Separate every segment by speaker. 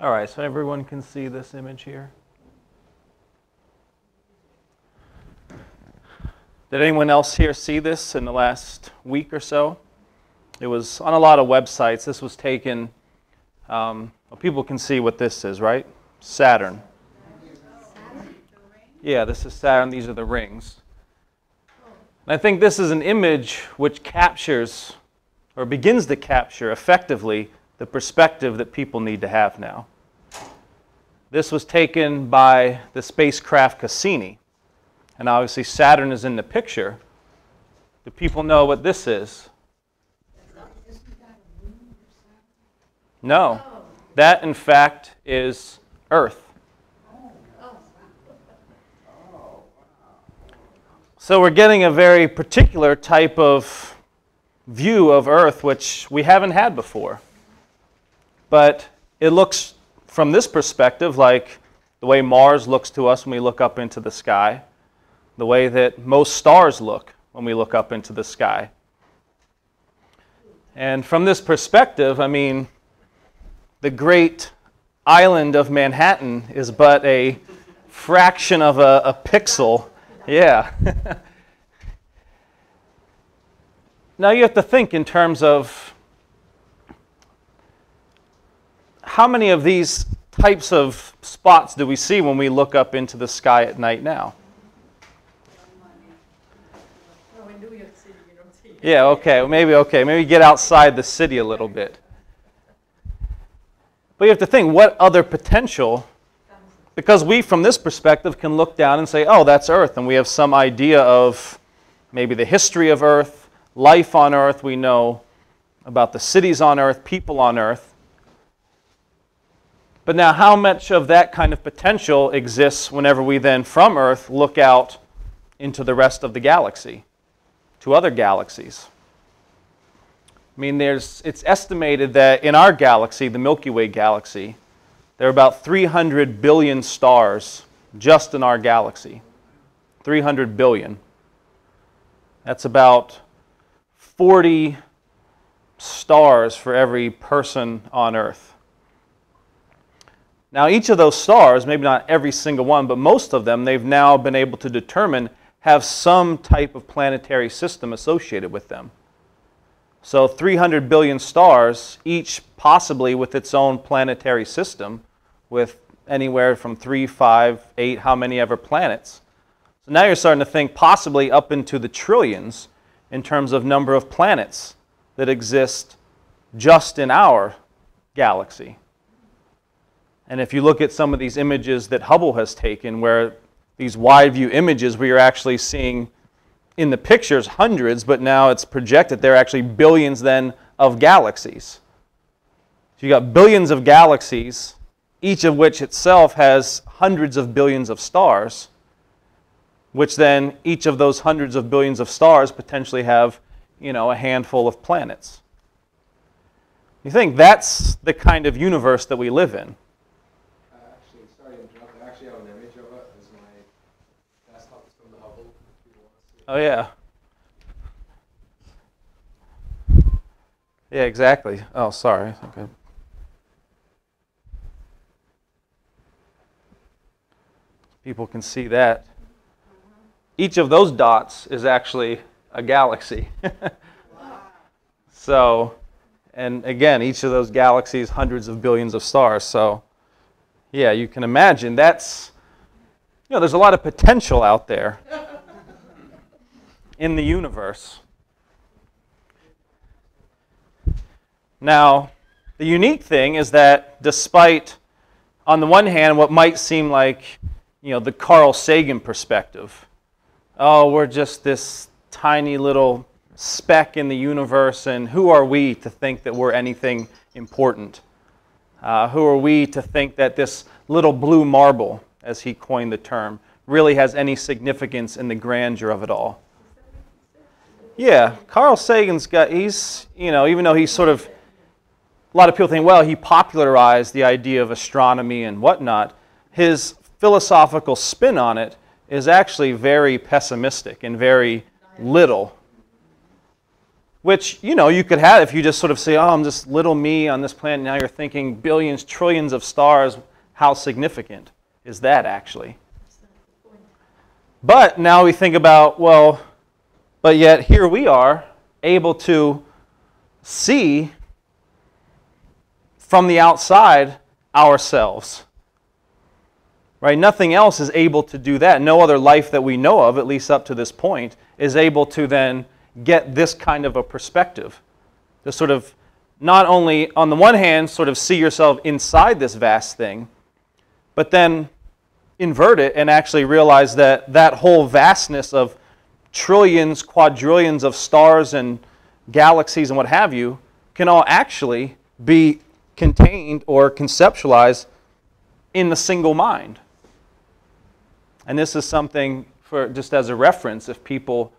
Speaker 1: All right, so everyone can see this image here. Did anyone else here see this in the last week or so? It was on a lot of websites. This was taken, um, well, people can see what this is, right? Saturn. Yeah, this is Saturn. These are the rings. And I think this is an image which captures, or begins to capture effectively, the perspective that people need to have now. This was taken by the spacecraft Cassini. And obviously, Saturn is in the picture. Do people know what this is? No. That, in fact, is Earth. So we're getting a very particular type of view of Earth which we haven't had before. But it looks, from this perspective, like the way Mars looks to us when we look up into the sky, the way that most stars look when we look up into the sky. And from this perspective, I mean, the great island of Manhattan is but a fraction of a, a pixel. Yeah. now you have to think in terms of how many of these types of spots do we see when we look up into the sky at night now? Yeah, okay, maybe okay, maybe get outside the city a little bit. But you have to think what other potential, because we, from this perspective, can look down and say, oh, that's Earth, and we have some idea of maybe the history of Earth, life on Earth, we know about the cities on Earth, people on Earth. But now, how much of that kind of potential exists whenever we then, from Earth, look out into the rest of the galaxy, to other galaxies? I mean, there's, it's estimated that in our galaxy, the Milky Way galaxy, there are about 300 billion stars just in our galaxy. 300 billion. That's about 40 stars for every person on Earth. Now, each of those stars, maybe not every single one, but most of them, they've now been able to determine have some type of planetary system associated with them. So, 300 billion stars, each possibly with its own planetary system, with anywhere from three, five, eight, how many ever planets. So now you're starting to think possibly up into the trillions in terms of number of planets that exist just in our galaxy. And if you look at some of these images that Hubble has taken, where these wide view images, where you're actually seeing in the pictures hundreds, but now it's projected there are actually billions then of galaxies. So you got billions of galaxies, each of which itself has hundreds of billions of stars, which then each of those hundreds of billions of stars potentially have, you know, a handful of planets. You think that's the kind of universe that we live in. Oh, yeah. Yeah, exactly. Oh, sorry. Okay. People can see that. Each of those dots is actually a galaxy. so, and again, each of those galaxies, hundreds of billions of stars. So, yeah, you can imagine that's, you know, there's a lot of potential out there in the universe. Now, the unique thing is that despite, on the one hand, what might seem like, you know, the Carl Sagan perspective, oh, we're just this tiny little speck in the universe, and who are we to think that we're anything important? Uh, who are we to think that this little blue marble, as he coined the term, really has any significance in the grandeur of it all? Yeah, Carl Sagan's got, he's, you know, even though he's sort of, a lot of people think, well, he popularized the idea of astronomy and whatnot, his philosophical spin on it is actually very pessimistic and very little. which you know you could have if you just sort of say, "Oh, I'm just little me on this planet." Now you're thinking billions, trillions of stars. How significant is that actually? But now we think about, well, but yet here we are able to see from the outside ourselves. Right? Nothing else is able to do that. No other life that we know of, at least up to this point, is able to then get this kind of a perspective. To sort of not only, on the one hand, sort of see yourself inside this vast thing, but then invert it and actually realize that that whole vastness of trillions, quadrillions of stars and galaxies and what have you can all actually be contained or conceptualized in the single mind. And this is something for just as a reference, if people,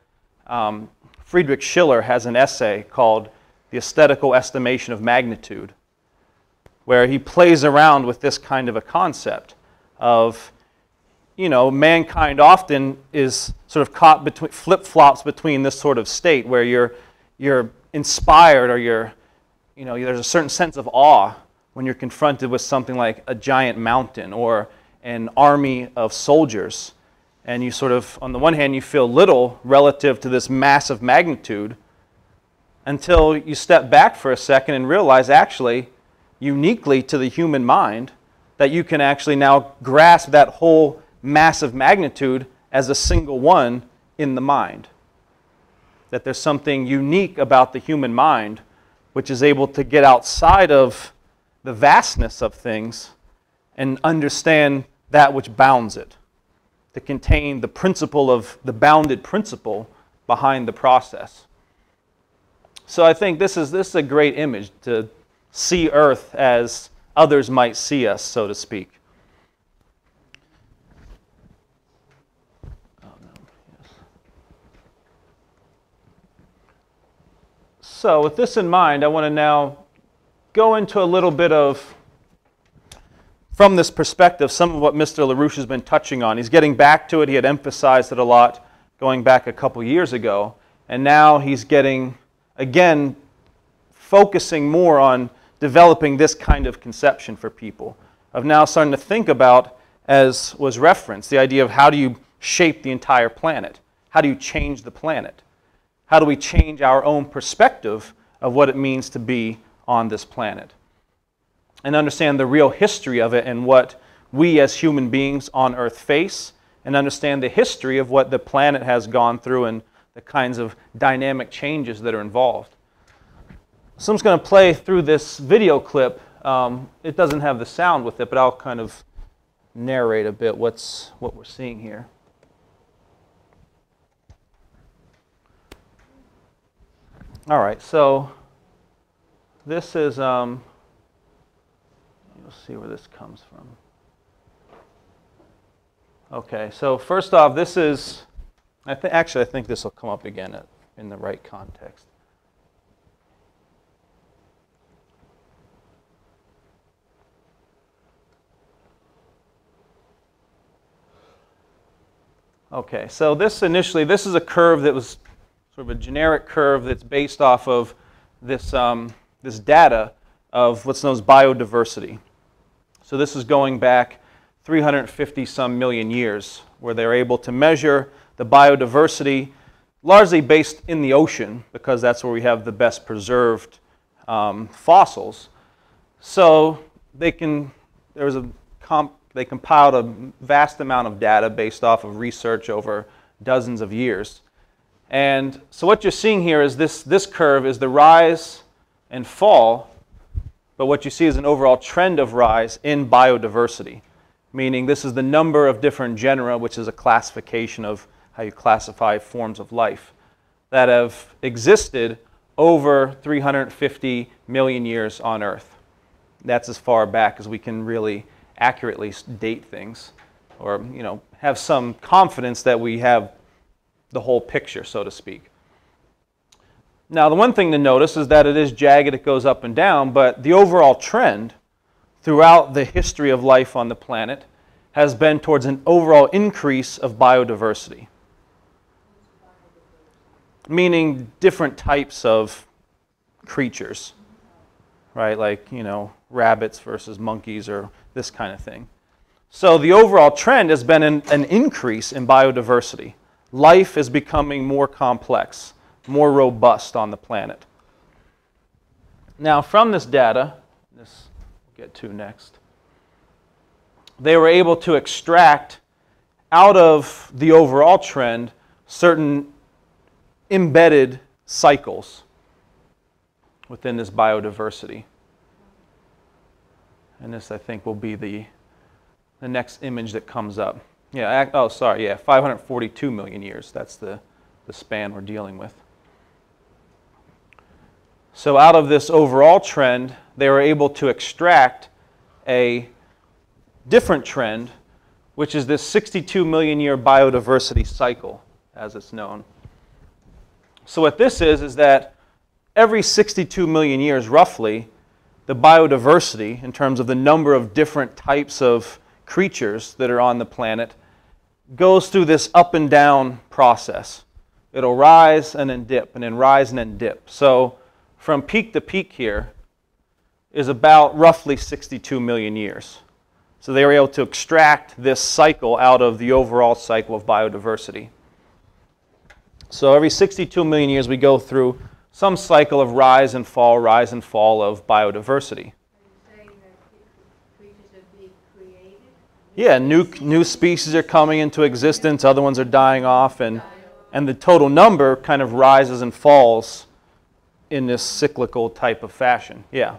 Speaker 1: um, Friedrich Schiller has an essay called The Aesthetical Estimation of Magnitude, where he plays around with this kind of a concept of, you know, mankind often is sort of caught between flip flops between this sort of state where you're, you're inspired or you're, you know, there's a certain sense of awe when you're confronted with something like a giant mountain or an army of soldiers. And you sort of, on the one hand, you feel little relative to this massive magnitude until you step back for a second and realize, actually, uniquely to the human mind, that you can actually now grasp that whole massive magnitude as a single one in the mind. That there's something unique about the human mind which is able to get outside of the vastness of things and understand that which bounds it, to contain the principle of the bounded principle behind the process. So I think this is, this is a great image to see Earth as others might see us, so to speak. So, with this in mind, I want to now go into a little bit of from this perspective, some of what Mr. LaRouche has been touching on. He's getting back to it. He had emphasized it a lot going back a couple years ago. And now he's getting, again, focusing more on developing this kind of conception for people, of now starting to think about, as was referenced, the idea of how do you shape the entire planet? How do you change the planet? How do we change our own perspective of what it means to be on this planet? and understand the real history of it and what we as human beings on Earth face, and understand the history of what the planet has gone through and the kinds of dynamic changes that are involved. So I'm just going to play through this video clip. Um, it doesn't have the sound with it, but I'll kind of narrate a bit what's what we're seeing here. All right, so this is um, We'll see where this comes from. Okay, so first off, this is, I th- actually, I think this will come up again at, in the right context. Okay, so this initially, this is a curve that was sort of a generic curve that's based off of this, um, this data of what's known as biodiversity. So this is going back 350 some million years, where they're able to measure the biodiversity largely based in the ocean, because that's where we have the best preserved um, fossils. So they can, there was a comp, they compiled a vast amount of data based off of research over dozens of years. And so what you're seeing here is this, this curve is the rise and fall but what you see is an overall trend of rise in biodiversity, meaning this is the number of different genera, which is a classification of how you classify forms of life, that have existed over 350 million years on Earth. That's as far back as we can really accurately date things or you know have some confidence that we have the whole picture so to speak now, the one thing to notice is that it is jagged, it goes up and down, but the overall trend throughout the history of life on the planet has been towards an overall increase of biodiversity. meaning different types of creatures, right? Like, you know, rabbits versus monkeys or this kind of thing. So the overall trend has been an, an increase in biodiversity. Life is becoming more complex, more robust on the planet. Now, from this data, this we'll get to next, they were able to extract out of the overall trend certain embedded cycles within this biodiversity. And this, I think, will be the, the next image that comes up. Yeah, oh, sorry, yeah, 542 million years. That's the, the span we're dealing with. So, out of this overall trend, they were able to extract a different trend, which is this 62 million year biodiversity cycle, as it's known. So, what this is, is that every 62 million years, roughly, the biodiversity, in terms of the number of different types of creatures that are on the planet, goes through this up and down process. It'll rise and then dip, and then rise and then dip. So, from peak to peak here is about roughly 62 million years. So, they were able to extract this cycle out of the overall cycle of biodiversity. So every 62 million years, we go through some cycle of rise and fall, rise and fall of biodiversity. Yeah, new, new species are coming into existence, other ones are dying off, and, and the total number kind of rises and falls in this cyclical type of fashion. Yeah.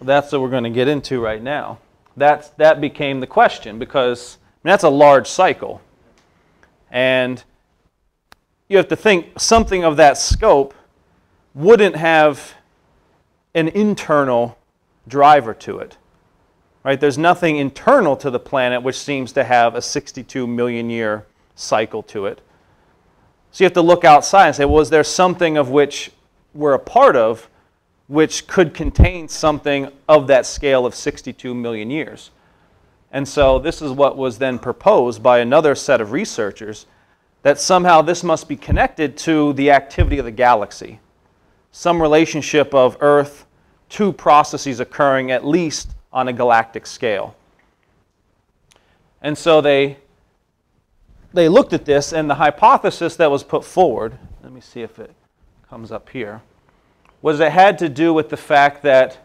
Speaker 1: That's what we're going to get into right now. That's, that became the question because I mean, that's a large cycle. And you have to think something of that scope wouldn't have an internal driver to it. Right? There's nothing internal to the planet which seems to have a 62 million year cycle to it. So you have to look outside and say, was there something of which we're a part of which could contain something of that scale of 62 million years? And so this is what was then proposed by another set of researchers that somehow this must be connected to the activity of the galaxy. Some relationship of Earth to processes occurring at least on a galactic scale. And so they, they looked at this, and the hypothesis that was put forward, let me see if it comes up here, was it had to do with the fact that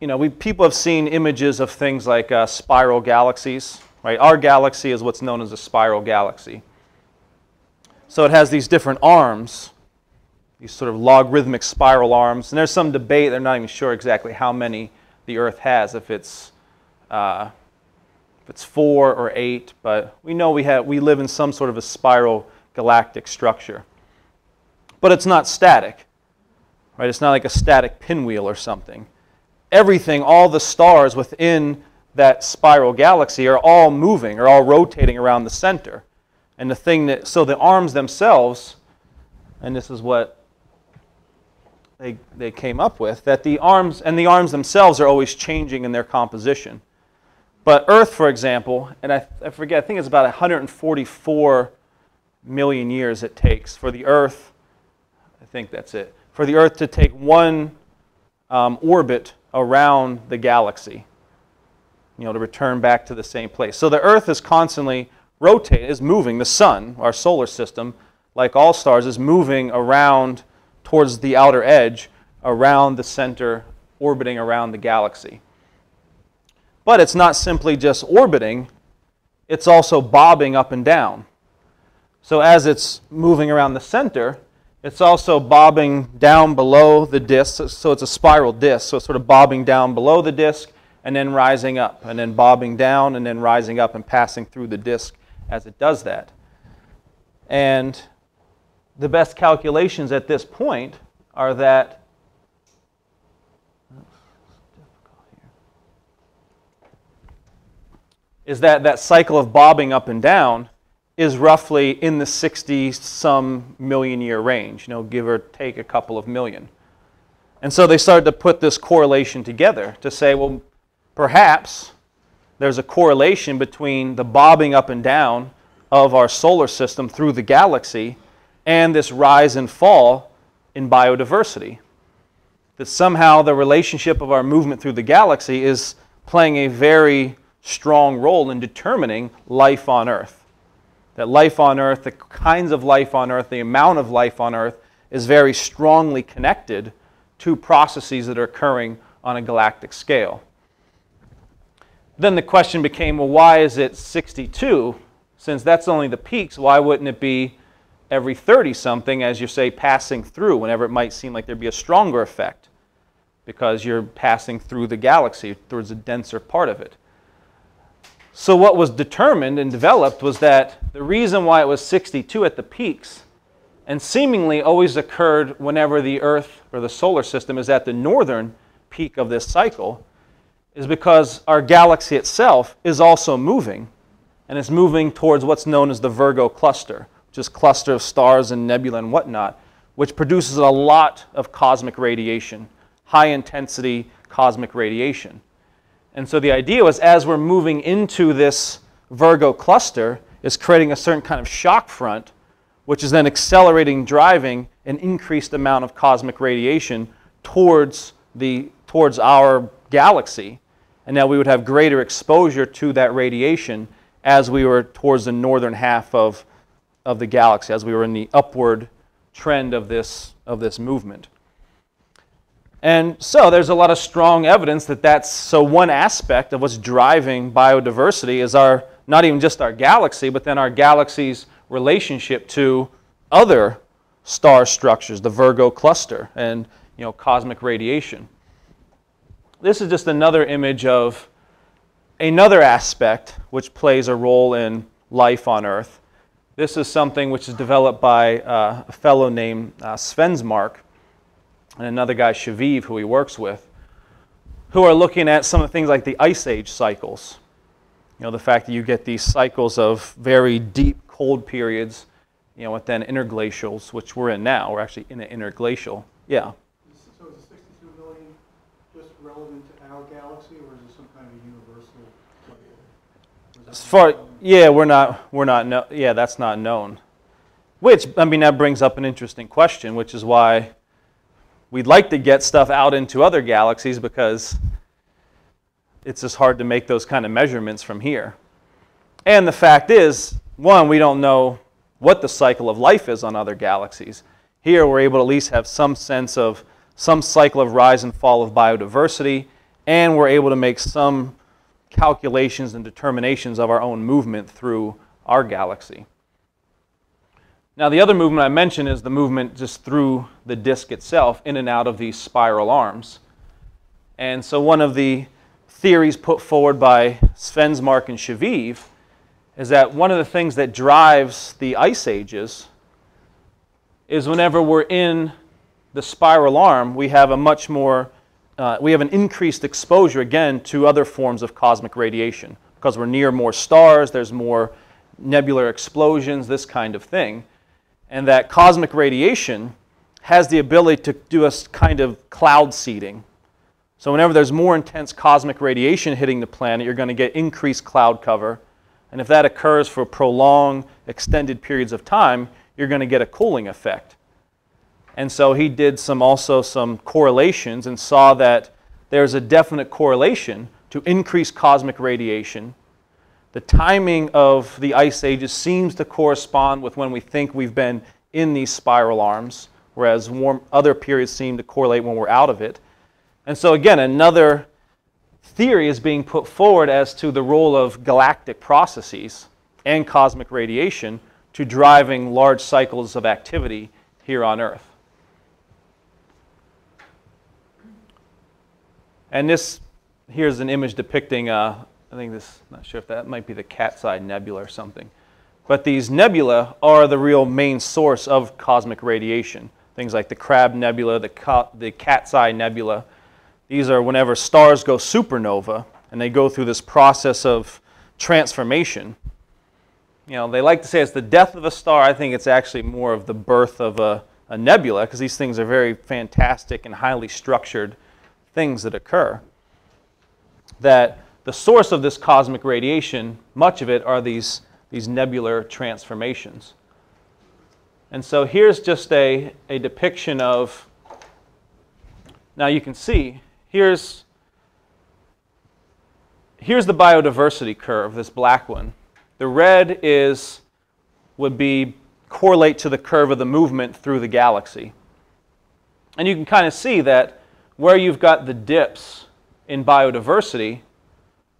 Speaker 1: you know, we, people have seen images of things like uh, spiral galaxies, right? Our galaxy is what's known as a spiral galaxy. So it has these different arms, these sort of logarithmic spiral arms. And there's some debate, they're not even sure exactly how many the Earth has, if it's, uh, if it's four or eight, but we know we, have, we live in some sort of a spiral galactic structure. But it's not static, right? It's not like a static pinwheel or something everything, all the stars within that spiral galaxy are all moving, are all rotating around the center. And the thing that, so the arms themselves, and this is what they, they came up with, that the arms, and the arms themselves are always changing in their composition. But Earth, for example, and I, I forget, I think it's about 144 million years it takes for the Earth, I think that's it, for the Earth to take one um, orbit around the galaxy, you know, to return back to the same place. So the Earth is constantly rotating, is moving. The sun, our solar system, like all stars, is moving around towards the outer edge, around the center, orbiting around the galaxy. But it's not simply just orbiting, it's also bobbing up and down. So as it's moving around the center, it's also bobbing down below the disk, so it's a spiral disk. So it's sort of bobbing down below the disk and then rising up, and then bobbing down and then rising up and passing through the disk as it does that. And the best calculations at this point are that is that that cycle of bobbing up and down is roughly in the 60 some million year range, you know, give or take a couple of million. And so they started to put this correlation together to say, well, perhaps there's a correlation between the bobbing up and down of our solar system through the galaxy and this rise and fall in biodiversity. That somehow the relationship of our movement through the galaxy is playing a very strong role in determining life on Earth. That life on Earth, the kinds of life on Earth, the amount of life on Earth, is very strongly connected to processes that are occurring on a galactic scale. Then the question became well, why is it 62? Since that's only the peaks, why wouldn't it be every 30 something as you say passing through, whenever it might seem like there'd be a stronger effect? Because you're passing through the galaxy towards a denser part of it. So, what was determined and developed was that the reason why it was 62 at the peaks and seemingly always occurred whenever the Earth or the solar system is at the northern peak of this cycle is because our galaxy itself is also moving, and it's moving towards what's known as the Virgo cluster, a cluster of stars and nebula and whatnot, which produces a lot of cosmic radiation, high intensity cosmic radiation. And so the idea was as we're moving into this Virgo cluster, is creating a certain kind of shock front, which is then accelerating, driving an increased amount of cosmic radiation towards, the, towards our galaxy and now we would have greater exposure to that radiation as we were towards the northern half of, of the galaxy, as we were in the upward trend of this, of this movement. And so there's a lot of strong evidence that that's so one aspect of what's driving biodiversity is our not even just our galaxy, but then our galaxy's relationship to other star structures, the Virgo cluster and you know cosmic radiation this is just another image of another aspect which plays a role in life on Earth. This is something which is developed by uh, a fellow named uh, Svensmark and another guy, Shaviv, who he works with, who are looking at some of the things like the Ice Age cycles. You know, the fact that you get these cycles of very deep cold periods, you know, and then interglacials, which we're in now. We're actually in an interglacial. Yeah.
Speaker 2: So, is sixty-two billion just relevant to our galaxy, or is it some kind of universal?
Speaker 1: As far, yeah, we're not, we're not, no, yeah, that's not known. Which, I mean, that brings up an interesting question, which is why we'd like to get stuff out into other galaxies because it's just hard to make those kind of measurements from here. And the fact is, one, we don't know what the cycle of life is on other galaxies. Here, we're able to at least have some sense of some cycle of rise and fall of biodiversity, and we're able to make some calculations and determinations of our own movement through our galaxy. Now, the other movement I mentioned is the movement just through the disk itself, in and out of these spiral arms. And so, one of the theories put forward by Svensmark and Shaviv is that one of the things that drives the ice ages is whenever we're in the spiral arm, we have a much more uh, we have an increased exposure again to other forms of cosmic radiation because we're near more stars, there's more nebular explosions, this kind of thing. And that cosmic radiation has the ability to do a kind of cloud seeding. So, whenever there's more intense cosmic radiation hitting the planet, you're going to get increased cloud cover. And if that occurs for prolonged, extended periods of time, you're going to get a cooling effect. And so he did some also some correlations and saw that there's a definite correlation to increased cosmic radiation. The timing of the ice ages seems to correspond with when we think we've been in these spiral arms, whereas warm, other periods seem to correlate when we're out of it. And so, again, another theory is being put forward as to the role of galactic processes and cosmic radiation to driving large cycles of activity here on Earth. And this, here's an image depicting, uh, I think this, I'm not sure if that might be the Cat's Eye Nebula or something. But these nebula are the real main source of cosmic radiation. Things like the Crab Nebula, the, the Cat's Eye Nebula. These are whenever stars go supernova and they go through this process of transformation. You know, they like to say it's the death of a star. I think it's actually more of the birth of a, a nebula because these things are very fantastic and highly structured things that occur. That the source of this cosmic radiation, much of it are these, these nebular transformations. And so here's just a, a depiction of, now you can see, here's, here's the biodiversity curve, this black one. The red is, would be correlate to the curve of the movement through the galaxy. And you can kind of see that where you've got the dips in biodiversity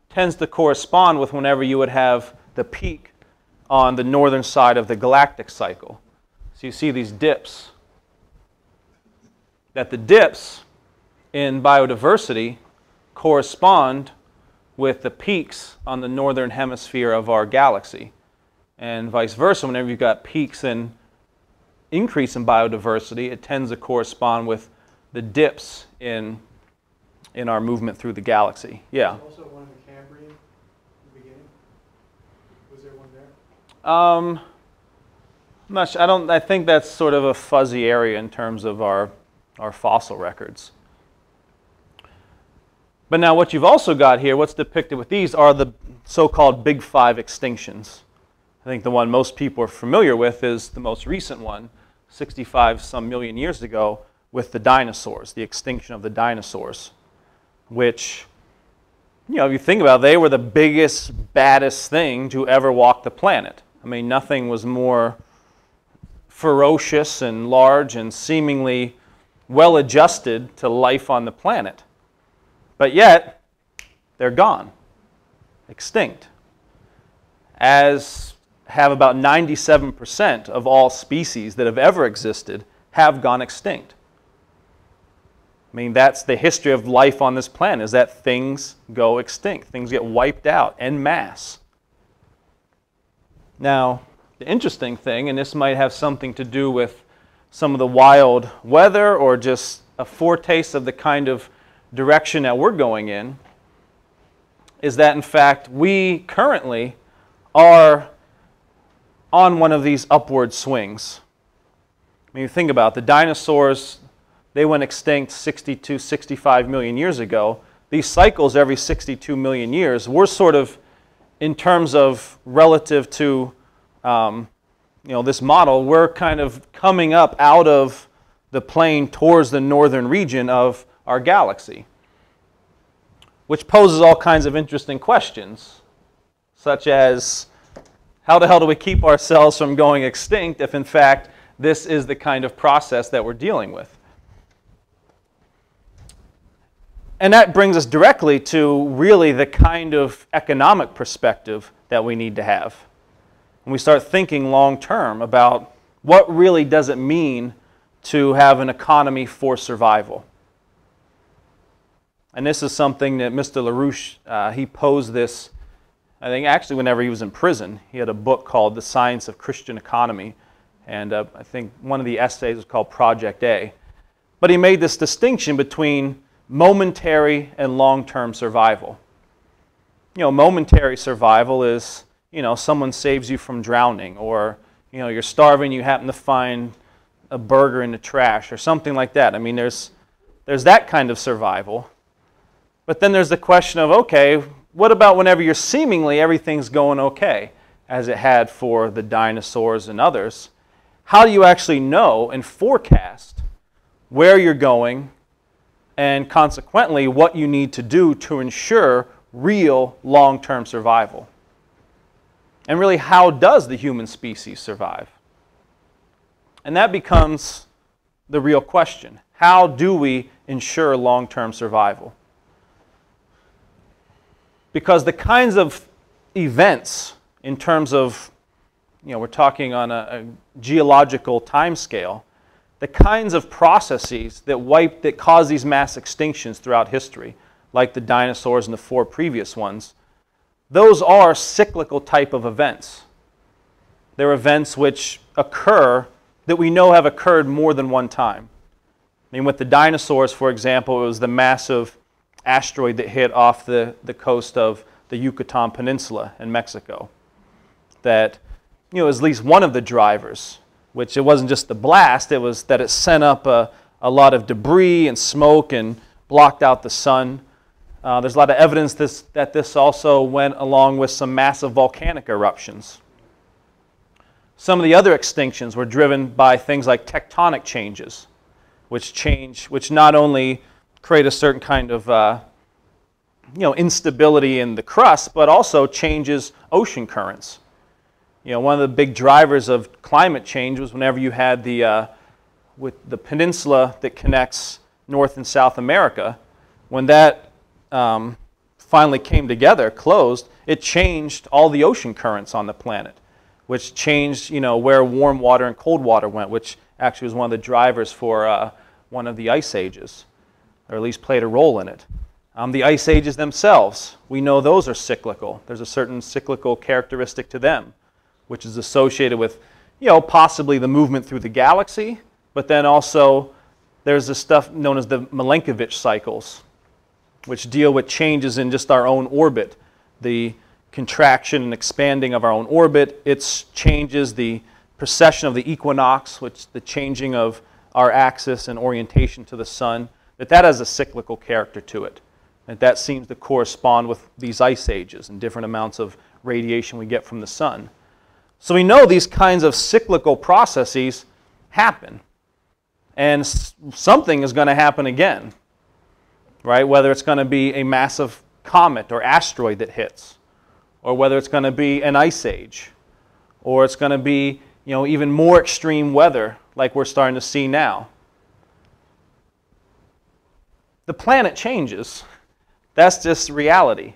Speaker 1: tends to correspond with whenever you would have the peak on the northern side of the galactic cycle. So you see these dips. That the dips in biodiversity correspond with the peaks on the northern hemisphere of our galaxy. And vice versa, whenever you've got peaks in increase in biodiversity, it tends to correspond with the dips in, in our movement through the galaxy. Yeah.
Speaker 2: Also one in the Cambrian, in the beginning. Was there one there?
Speaker 1: Um, I'm not sure. I don't. I think that's sort of a fuzzy area in terms of our our fossil records. But now, what you've also got here, what's depicted with these, are the so-called Big Five extinctions. I think the one most people are familiar with is the most recent one, 65 some million years ago, with the dinosaurs, the extinction of the dinosaurs, which, you know, if you think about it, they were the biggest, baddest thing to ever walk the planet. I mean, nothing was more ferocious and large and seemingly well adjusted to life on the planet. But yet, they're gone, extinct, as have about 97% of all species that have ever existed have gone extinct. I mean, that's the history of life on this planet, is that things go extinct. Things get wiped out en masse. Now, the interesting thing, and this might have something to do with some of the wild weather or just a foretaste of the kind of direction that we're going in, is that in fact we currently are on one of these upward swings. I mean, think about it, the dinosaurs they went extinct 62, 65 million years ago. These cycles every 62 million years, we're sort of, in terms of relative to um, you know, this model, we're kind of coming up out of the plane towards the northern region of our galaxy, which poses all kinds of interesting questions, such as how the hell do we keep ourselves from going extinct if, in fact, this is the kind of process that we're dealing with? And that brings us directly to really the kind of economic perspective that we need to have. When we start thinking long term about what really does it mean to have an economy for survival. And this is something that Mr. LaRouche, uh, he posed this, I think actually whenever he was in prison. He had a book called The Science of Christian Economy. And uh, I think one of the essays was called Project A. But he made this distinction between momentary and long term survival. You know, momentary survival is, you know, someone saves you from drowning, or, you know, you're starving, you happen to find a burger in the trash, or something like that. I mean, there's, there's that kind of survival. But then there's the question of, okay, what about whenever you're seemingly everything's going okay, as it had for the dinosaurs and others? How do you actually know and forecast where you're going and consequently what you need to do to ensure real long term survival. And really, how does the human species survive? And that becomes the real question. How do we ensure long term survival? Because the kinds of events, in terms of, you know, we're talking on a, a geological time scale, the kinds of processes that wipe that cause these mass extinctions throughout history, like the dinosaurs and the four previous ones, those are cyclical type of events. They're events which occur that we know have occurred more than one time. I mean, with the dinosaurs, for example, it was the massive asteroid that hit off the, the coast of the Yucatan Peninsula in Mexico. That, you know, is at least one of the drivers which it wasn't just the blast, it was that it sent up a, a lot of debris and smoke and blocked out the sun. Uh, there's a lot of evidence this, that this also went along with some massive volcanic eruptions Some of the other extinctions were driven by things like tectonic changes, which change, which not only create a certain kind of uh, you know, instability in the crust, but also changes ocean currents. You know, one of the big drivers of climate change was whenever you had the, uh, with the peninsula that connects North and South America, when that um, finally came together, closed, it changed all the ocean currents on the planet, which changed, you know, where warm water and cold water went, which actually was one of the drivers for uh, one of the ice ages, or at least played a role in it. Um, the ice ages themselves, we know those are cyclical. There's a certain cyclical characteristic to them, which is associated with, you know, possibly the movement through the galaxy, but then also there's this stuff known as the Milankovitch cycles, which deal with changes in just our own orbit, the contraction and expanding of our own orbit. It changes the precession of the equinox, which the changing of our axis and orientation to the sun. That that has a cyclical character to it. And that seems to correspond with these ice ages and different amounts of radiation we get from the sun. So we know these kinds of cyclical processes happen. And something is going to happen again, right? Whether it's going to be a massive comet or asteroid that hits, or whether it's going to be an ice age, or it's going to be you know, even more extreme weather like we're starting to see now. The planet changes. That's just reality.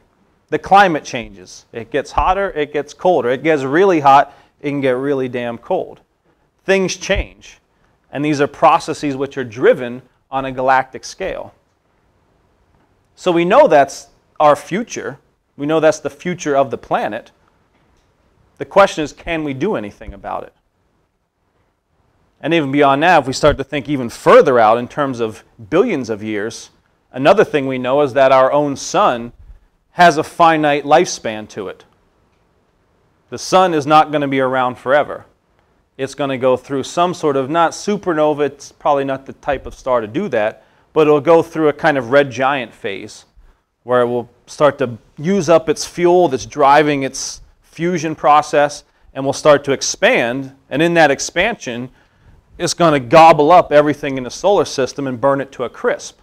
Speaker 1: The climate changes. It gets hotter, it gets colder. It gets really hot, it can get really damn cold. Things change. And these are processes which are driven on a galactic scale. So we know that's our future. We know that's the future of the planet. The question is can we do anything about it? And even beyond that, if we start to think even further out in terms of billions of years, another thing we know is that our own sun has a finite lifespan to it. The sun is not going to be around forever. It's going to go through some sort of, not supernova, it's probably not the type of star to do that, but it'll go through a kind of red giant phase where it will start to use up its fuel that's driving its fusion process and will start to expand. And in that expansion, it's going to gobble up everything in the solar system and burn it to a crisp.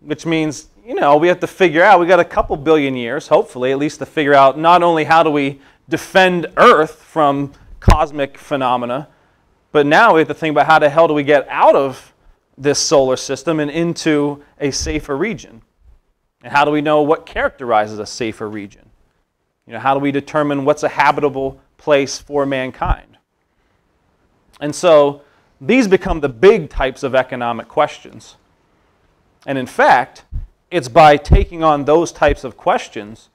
Speaker 1: Which means, you know, we have to figure out, we got a couple billion years, hopefully, at least to figure out not only how do we defend Earth from cosmic phenomena, but now we have to think about how the hell do we get out of this solar system and into a safer region? And how do we know what characterizes a safer region? You know, how do we determine what's a habitable place for mankind? And so these become the big types of economic questions. And in fact, it's by taking on those types of questions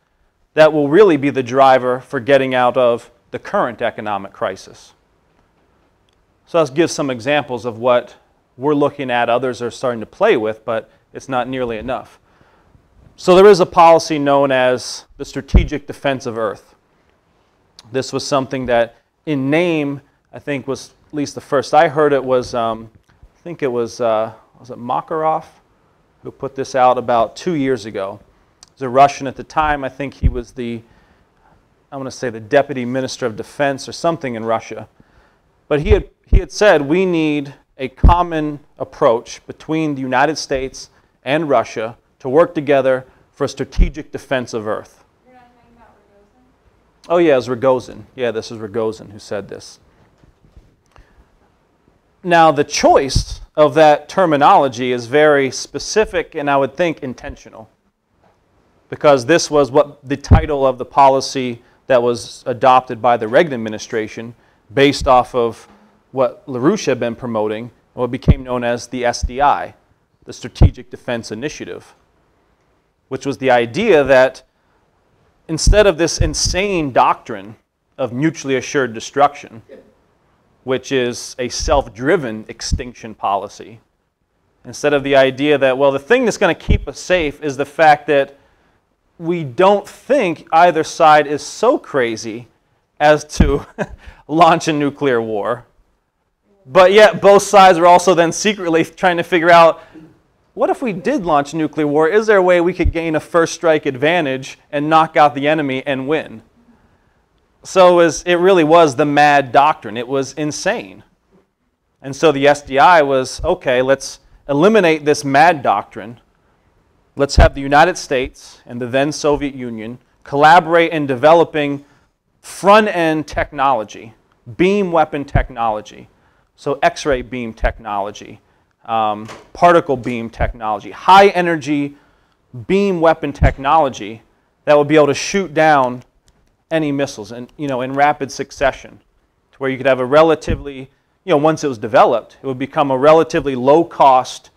Speaker 1: that will really be the driver for getting out of the current economic crisis. So let's give some examples of what we're looking at, others are starting to play with, but it's not nearly enough. So there is a policy known as the Strategic Defense of Earth. This was something that, in name, I think was at least the first I heard it was, um, I think it was, uh, was it Makarov who put this out about two years ago. He was a Russian at the time. I think he was the, I want to say the deputy minister of defense or something in Russia. But he had, he had said we need a common approach between the United States and Russia to work together for a strategic defense of Earth. Oh, yeah, it was Rogozin. Yeah, this is Rogozin who said this. Now, the choice of that terminology is very specific and I would think intentional. Because this was what the title of the policy that was adopted by the Reagan administration based off of what LaRouche had been promoting, what became known as the SDI, the Strategic Defense Initiative, which was the idea that instead of this insane doctrine of mutually assured destruction, which is a self driven extinction policy. Instead of the idea that, well, the thing that's going to keep us safe is the fact that we don't think either side is so crazy as to launch a nuclear war. But yet, both sides are also then secretly trying to figure out what if we did launch nuclear war? Is there a way we could gain a first strike advantage and knock out the enemy and win? So it, was, it really was the mad doctrine. It was insane. And so the SDI was okay, let's eliminate this mad doctrine. Let's have the United States and the then Soviet Union collaborate in developing front end technology, beam weapon technology, so X ray beam technology, um, particle beam technology, high energy beam weapon technology that would be able to shoot down any missiles and you know in rapid succession to where you could have a relatively you know once it was developed it would become a relatively low cost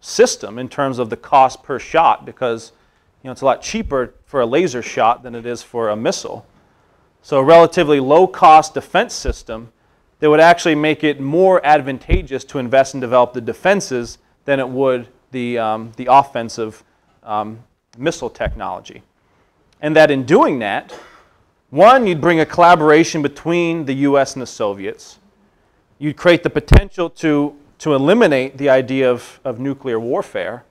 Speaker 1: system in terms of the cost per shot because you know it's a lot cheaper for a laser shot than it is for a missile so a relatively low cost defense system that would actually make it more advantageous to invest and develop the defenses than it would the, um, the offensive um, missile technology. And that in doing that, one, you'd bring a collaboration between the US and the Soviets. You'd create the potential to, to eliminate the idea of, of nuclear warfare.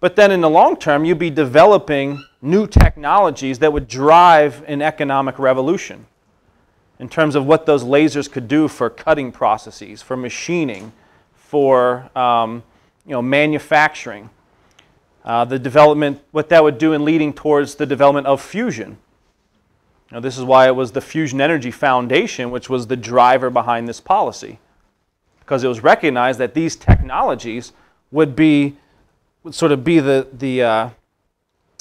Speaker 1: But then in the long term, you'd be developing new technologies that would drive an economic revolution in terms of what those lasers could do for cutting processes, for machining, for um, you know, manufacturing. Uh, the development, what that would do in leading towards the development of fusion. Now, this is why it was the Fusion Energy Foundation, which was the driver behind this policy, because it was recognized that these technologies would be, would sort of be the, the, uh,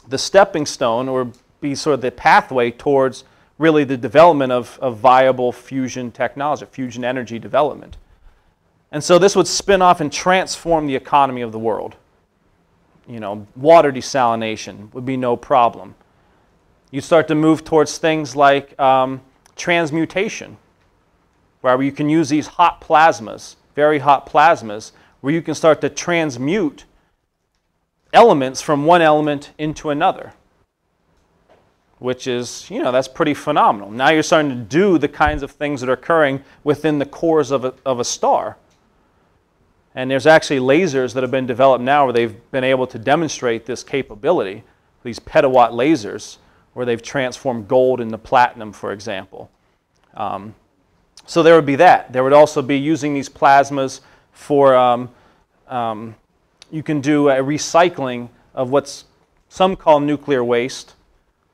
Speaker 1: the stepping stone or be sort of the pathway towards really the development of, of viable fusion technology, fusion energy development. And so this would spin off and transform the economy of the world. You know, water desalination would be no problem. You start to move towards things like um, transmutation, where you can use these hot plasmas, very hot plasmas, where you can start to transmute elements from one element into another which is, you know, that's pretty phenomenal. Now you're starting to do the kinds of things that are occurring within the cores of a, of a star. And there's actually lasers that have been developed now where they've been able to demonstrate this capability, these petawatt lasers, where they've transformed gold into platinum, for example. Um, so there would be that. There would also be using these plasmas for, um, um, you can do a recycling of what's some call nuclear waste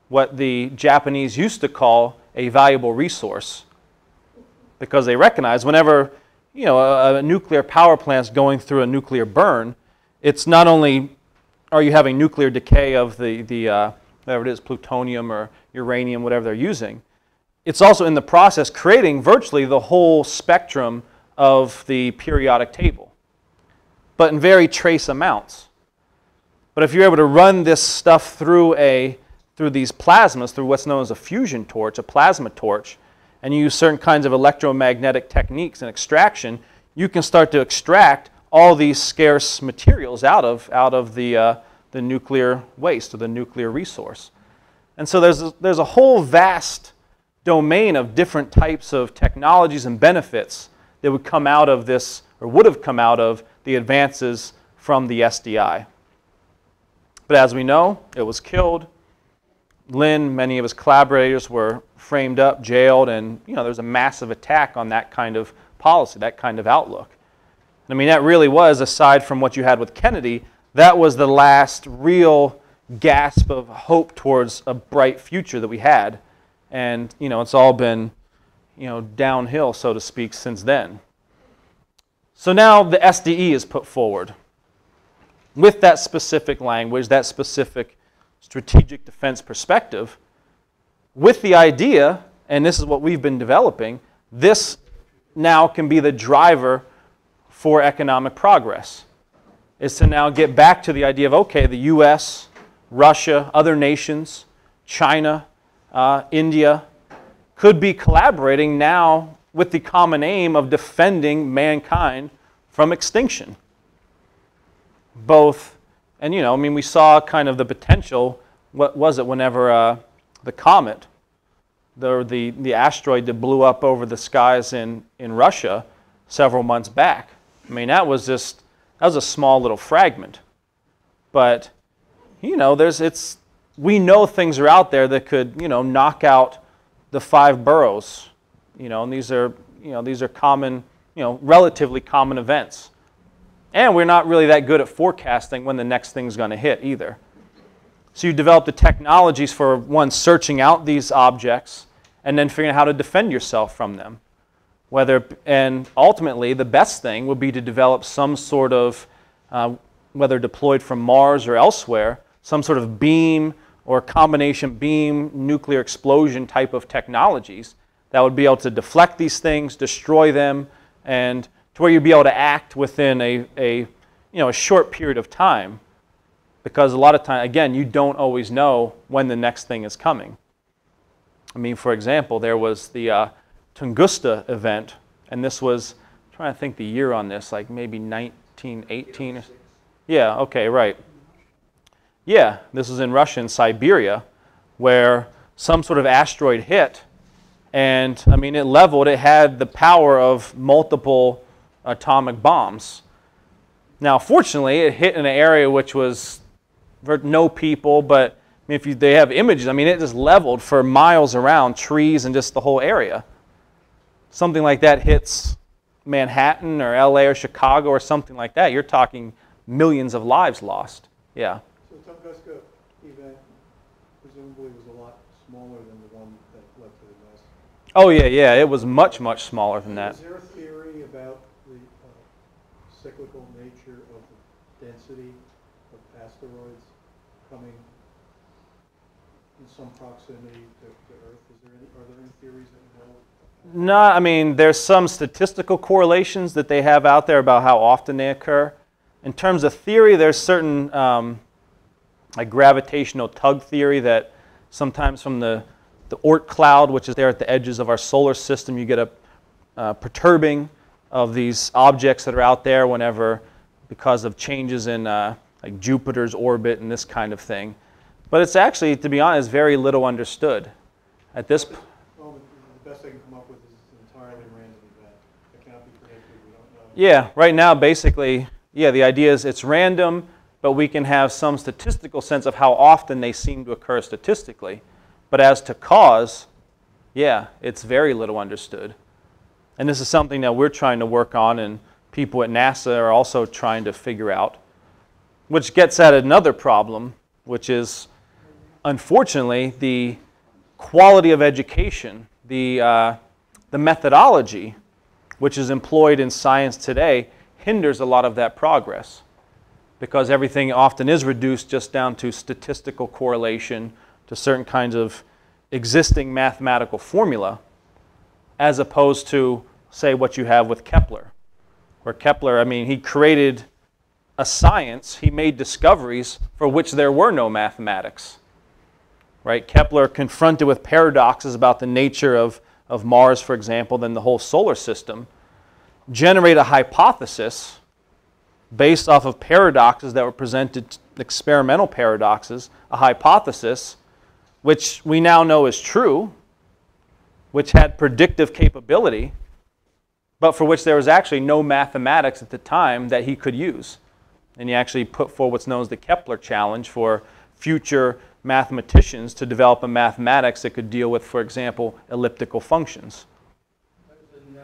Speaker 1: what the Japanese used to call a valuable resource because they recognize whenever you know a, a nuclear power plant is going through a nuclear burn, it's not only are you having nuclear decay of the, the uh, whatever it is, plutonium or uranium, whatever they're using, it's also in the process creating virtually the whole spectrum of the periodic table, but in very trace amounts. But if you're able to run this stuff through a through these plasmas, through what's known as a fusion torch, a plasma torch, and you use certain kinds of electromagnetic techniques and extraction, you can start to extract all these scarce materials out of, out of the, uh, the nuclear waste or the nuclear resource. And so there's a, there's a whole vast domain of different types of technologies and benefits that would come out of this, or would have come out of the advances from the SDI. But as we know, it was killed Lyn, many of his collaborators were framed up, jailed, and you know there was a massive attack on that kind of policy, that kind of outlook. I mean, that really was, aside from what you had with Kennedy, that was the last real gasp of hope towards a bright future that we had. And, you know, it's all been, you know, downhill, so to speak, since then. So now the SDE is put forward with that specific language, that specific strategic defense perspective with the idea, and this is what we've been developing, this now can be the driver for economic progress. Is to now get back to the idea of okay, the US, Russia, other nations, China, uh, India could be collaborating now with the common aim of defending mankind from extinction. Both and, you know, I mean, we saw kind of the potential, what was it, whenever uh, the comet, the, the, the asteroid that blew up over the skies in, in Russia several months back. I mean, that was just, that was a small little fragment. But, you know, there's, it's, we know things are out there that could, you know, knock out the five boroughs. You know, and these are you know these are common, you know, relatively common events. And we're not really that good at forecasting when the next thing's going to hit either. So you develop the technologies for one searching out these objects and then figuring out how to defend yourself from them. Whether and ultimately the best thing would be to develop some sort of uh, whether deployed from Mars or elsewhere, some sort of beam or combination beam nuclear explosion type of technologies that would be able to deflect these things, destroy them, and to where you'd be able to act within a, a, you know, a short period of time. Because a lot of time, again, you don't always know when the next thing is coming. I mean, for example, there was the uh, Tunguska event, and this was, I'm trying to think the year on this, like maybe 1918 Yeah, okay, right. Yeah, this was in Russia, in Siberia, where some sort of asteroid hit and I mean, it leveled, it had the power of multiple atomic bombs. Now, fortunately, it hit in an area which was no people, but if you, they have images, I mean, it just leveled for miles around trees and just the whole area. Something like that hits Manhattan or LA or Chicago or something like that, you're talking millions of lives lost. Yeah.
Speaker 2: So the Tunguska event presumably was a lot smaller than the one that led to the mass.
Speaker 1: Oh, yeah, yeah. It was much, much smaller than that.
Speaker 2: Is there a theory about the uh, cyclical nature of the density of asteroids coming in some proximity to, to Earth? Is there any, are there any theories that you know?
Speaker 1: No, I mean, there's some statistical correlations that they have out there about how often they occur. In terms of theory, there's certain um, like gravitational tug theory that sometimes from the, the Oort cloud, which is there at the edges of our solar system, you get a uh, perturbing of these objects that are out there whenever, because of changes in uh, like Jupiter's orbit and this kind of thing. But it's actually, to be honest, very little understood at this point.
Speaker 2: Well, the- the best I can come up with is it's an entirely random event. It cannot be predicted, we don't know.
Speaker 1: Yeah, right now, basically, yeah, the idea is it's random, but we can have some statistical sense of how often they seem to occur statistically. But as to cause, yeah, it's very little understood. And this is something that we're trying to work on, and people at NASA are also trying to figure out, which gets at another problem, which is unfortunately the quality of education, the, uh, the methodology which is employed in science today hinders a lot of that progress because everything often is reduced just down to statistical correlation to certain kinds of existing mathematical formula as opposed to say what you have with Kepler where Kepler I mean he created a science. He made discoveries for which there were no mathematics right? Kepler confronted with paradoxes about the nature of of Mars, for example, than the whole solar system, generate a hypothesis based off of paradoxes that were presented, experimental paradoxes, a hypothesis which we now know is true, which had predictive capability, but for which there was actually no mathematics at the time that he could use. And he actually put forward what's known as the Kepler challenge for future mathematicians to develop a mathematics that could deal with, for example, elliptical functions.
Speaker 3: Doesn't uh,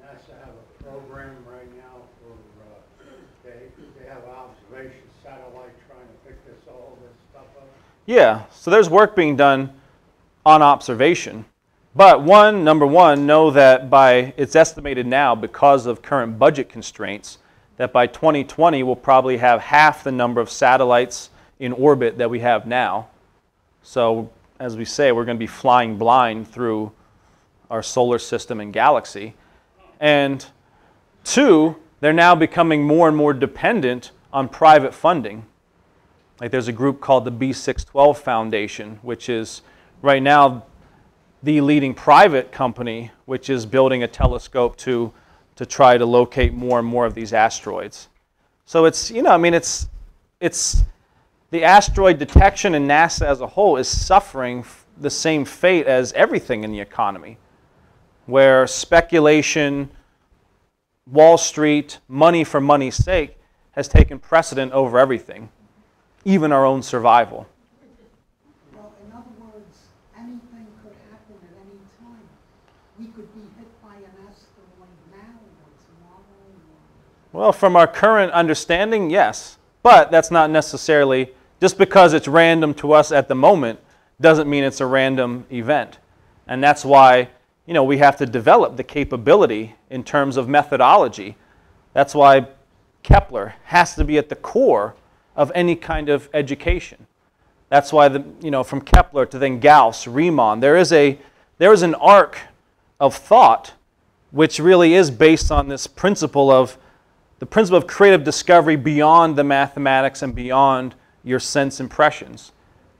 Speaker 3: NASA have a program right now for, uh, they, they have observation satellite trying to pick this, all this stuff up?
Speaker 1: Yeah, so there's work being done on observation. But one, number one, know that by it's estimated now because of current budget constraints that by 2020 we'll probably have half the number of satellites in orbit that we have now. So, as we say, we're going to be flying blind through our solar system and galaxy. And two, they're now becoming more and more dependent on private funding. Like there's a group called the B612 Foundation, which is right now the leading private company which is building a telescope to, to try to locate more and more of these asteroids. So it's, you know, I mean, it's, it's the asteroid detection in NASA as a whole is suffering the same fate as everything in the economy, where speculation, Wall Street, money for money's sake has taken precedent over everything, even our own survival.
Speaker 4: Well, in other words, anything could happen at any
Speaker 5: time. We could be hit by an asteroid now or tomorrow.
Speaker 1: Well, from our current understanding, yes. But that's not necessarily just because it's random to us at the moment, doesn't mean it's a random event. And that's why, you know, we have to develop the capability in terms of methodology. That's why Kepler has to be at the core of any kind of education. That's why, the, you know, from Kepler to then Gauss, Riemann, there is, a, there is an arc of thought which really is based on this principle of the principle of creative discovery beyond the mathematics and beyond your sense impressions.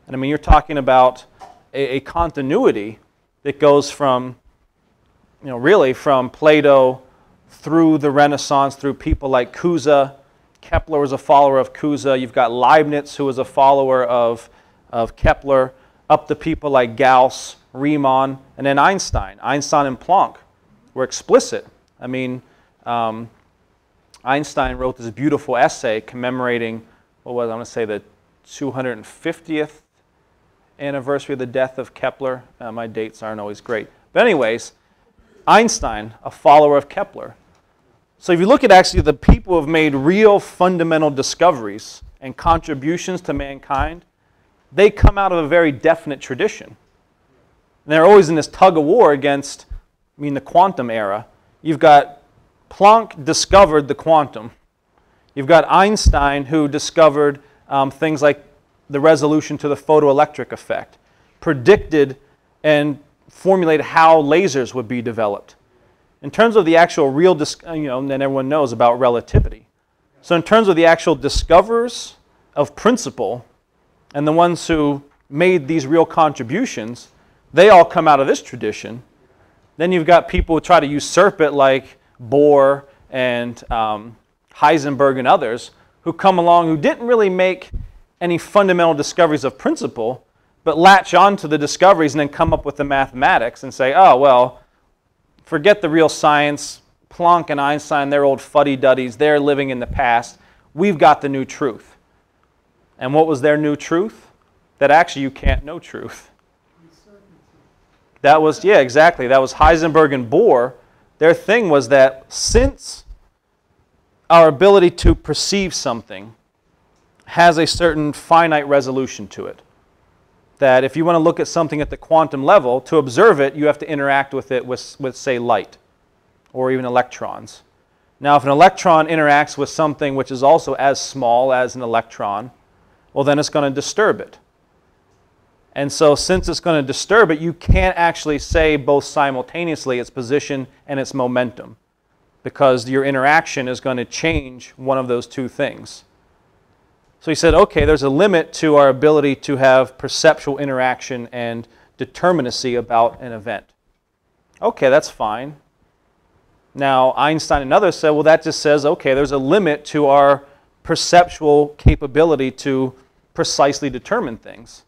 Speaker 1: And I mean, you're talking about a, a continuity that goes from, you know, really from Plato through the Renaissance, through people like Cusa. Kepler was a follower of Cusa. You've got Leibniz, who was a follower of, of Kepler, up to people like Gauss, Riemann, and then Einstein. Einstein and Planck were explicit. I mean, um, Einstein wrote this beautiful essay commemorating, what was I want to say, the 250th anniversary of the death of Kepler. Uh, my dates aren't always great. But, anyways, Einstein, a follower of Kepler. So, if you look at actually the people who have made real fundamental discoveries and contributions to mankind, they come out of a very definite tradition. And they're always in this tug of war against, I mean, the quantum era. You've got Planck discovered the quantum. You've got Einstein who discovered um, things like the resolution to the photoelectric effect, predicted and formulated how lasers would be developed. In terms of the actual real, dis- you know, then everyone knows about relativity. So, in terms of the actual discoverers of principle and the ones who made these real contributions, they all come out of this tradition. Then you've got people who try to usurp it, like Bohr and um, Heisenberg and others, who come along who didn't really make any fundamental discoveries of principle, but latch on to the discoveries and then come up with the mathematics and say, oh, well, forget the real science. Planck and Einstein, they're old fuddy duddies. They're living in the past. We've got the new truth. And what was their new truth? That actually you can't know truth. That was, yeah, exactly. That was Heisenberg and Bohr. Their thing was that since our ability to perceive something has a certain finite resolution to it, that if you want to look at something at the quantum level, to observe it, you have to interact with it with, with say, light or even electrons. Now, if an electron interacts with something which is also as small as an electron, well, then it's going to disturb it. And so, since it's going to disturb it, you can't actually say both simultaneously its position and its momentum because your interaction is going to change one of those two things. So he said, okay, there's a limit to our ability to have perceptual interaction and determinacy about an event. Okay, that's fine. Now, Einstein and others said, well, that just says, okay, there's a limit to our perceptual capability to precisely determine things.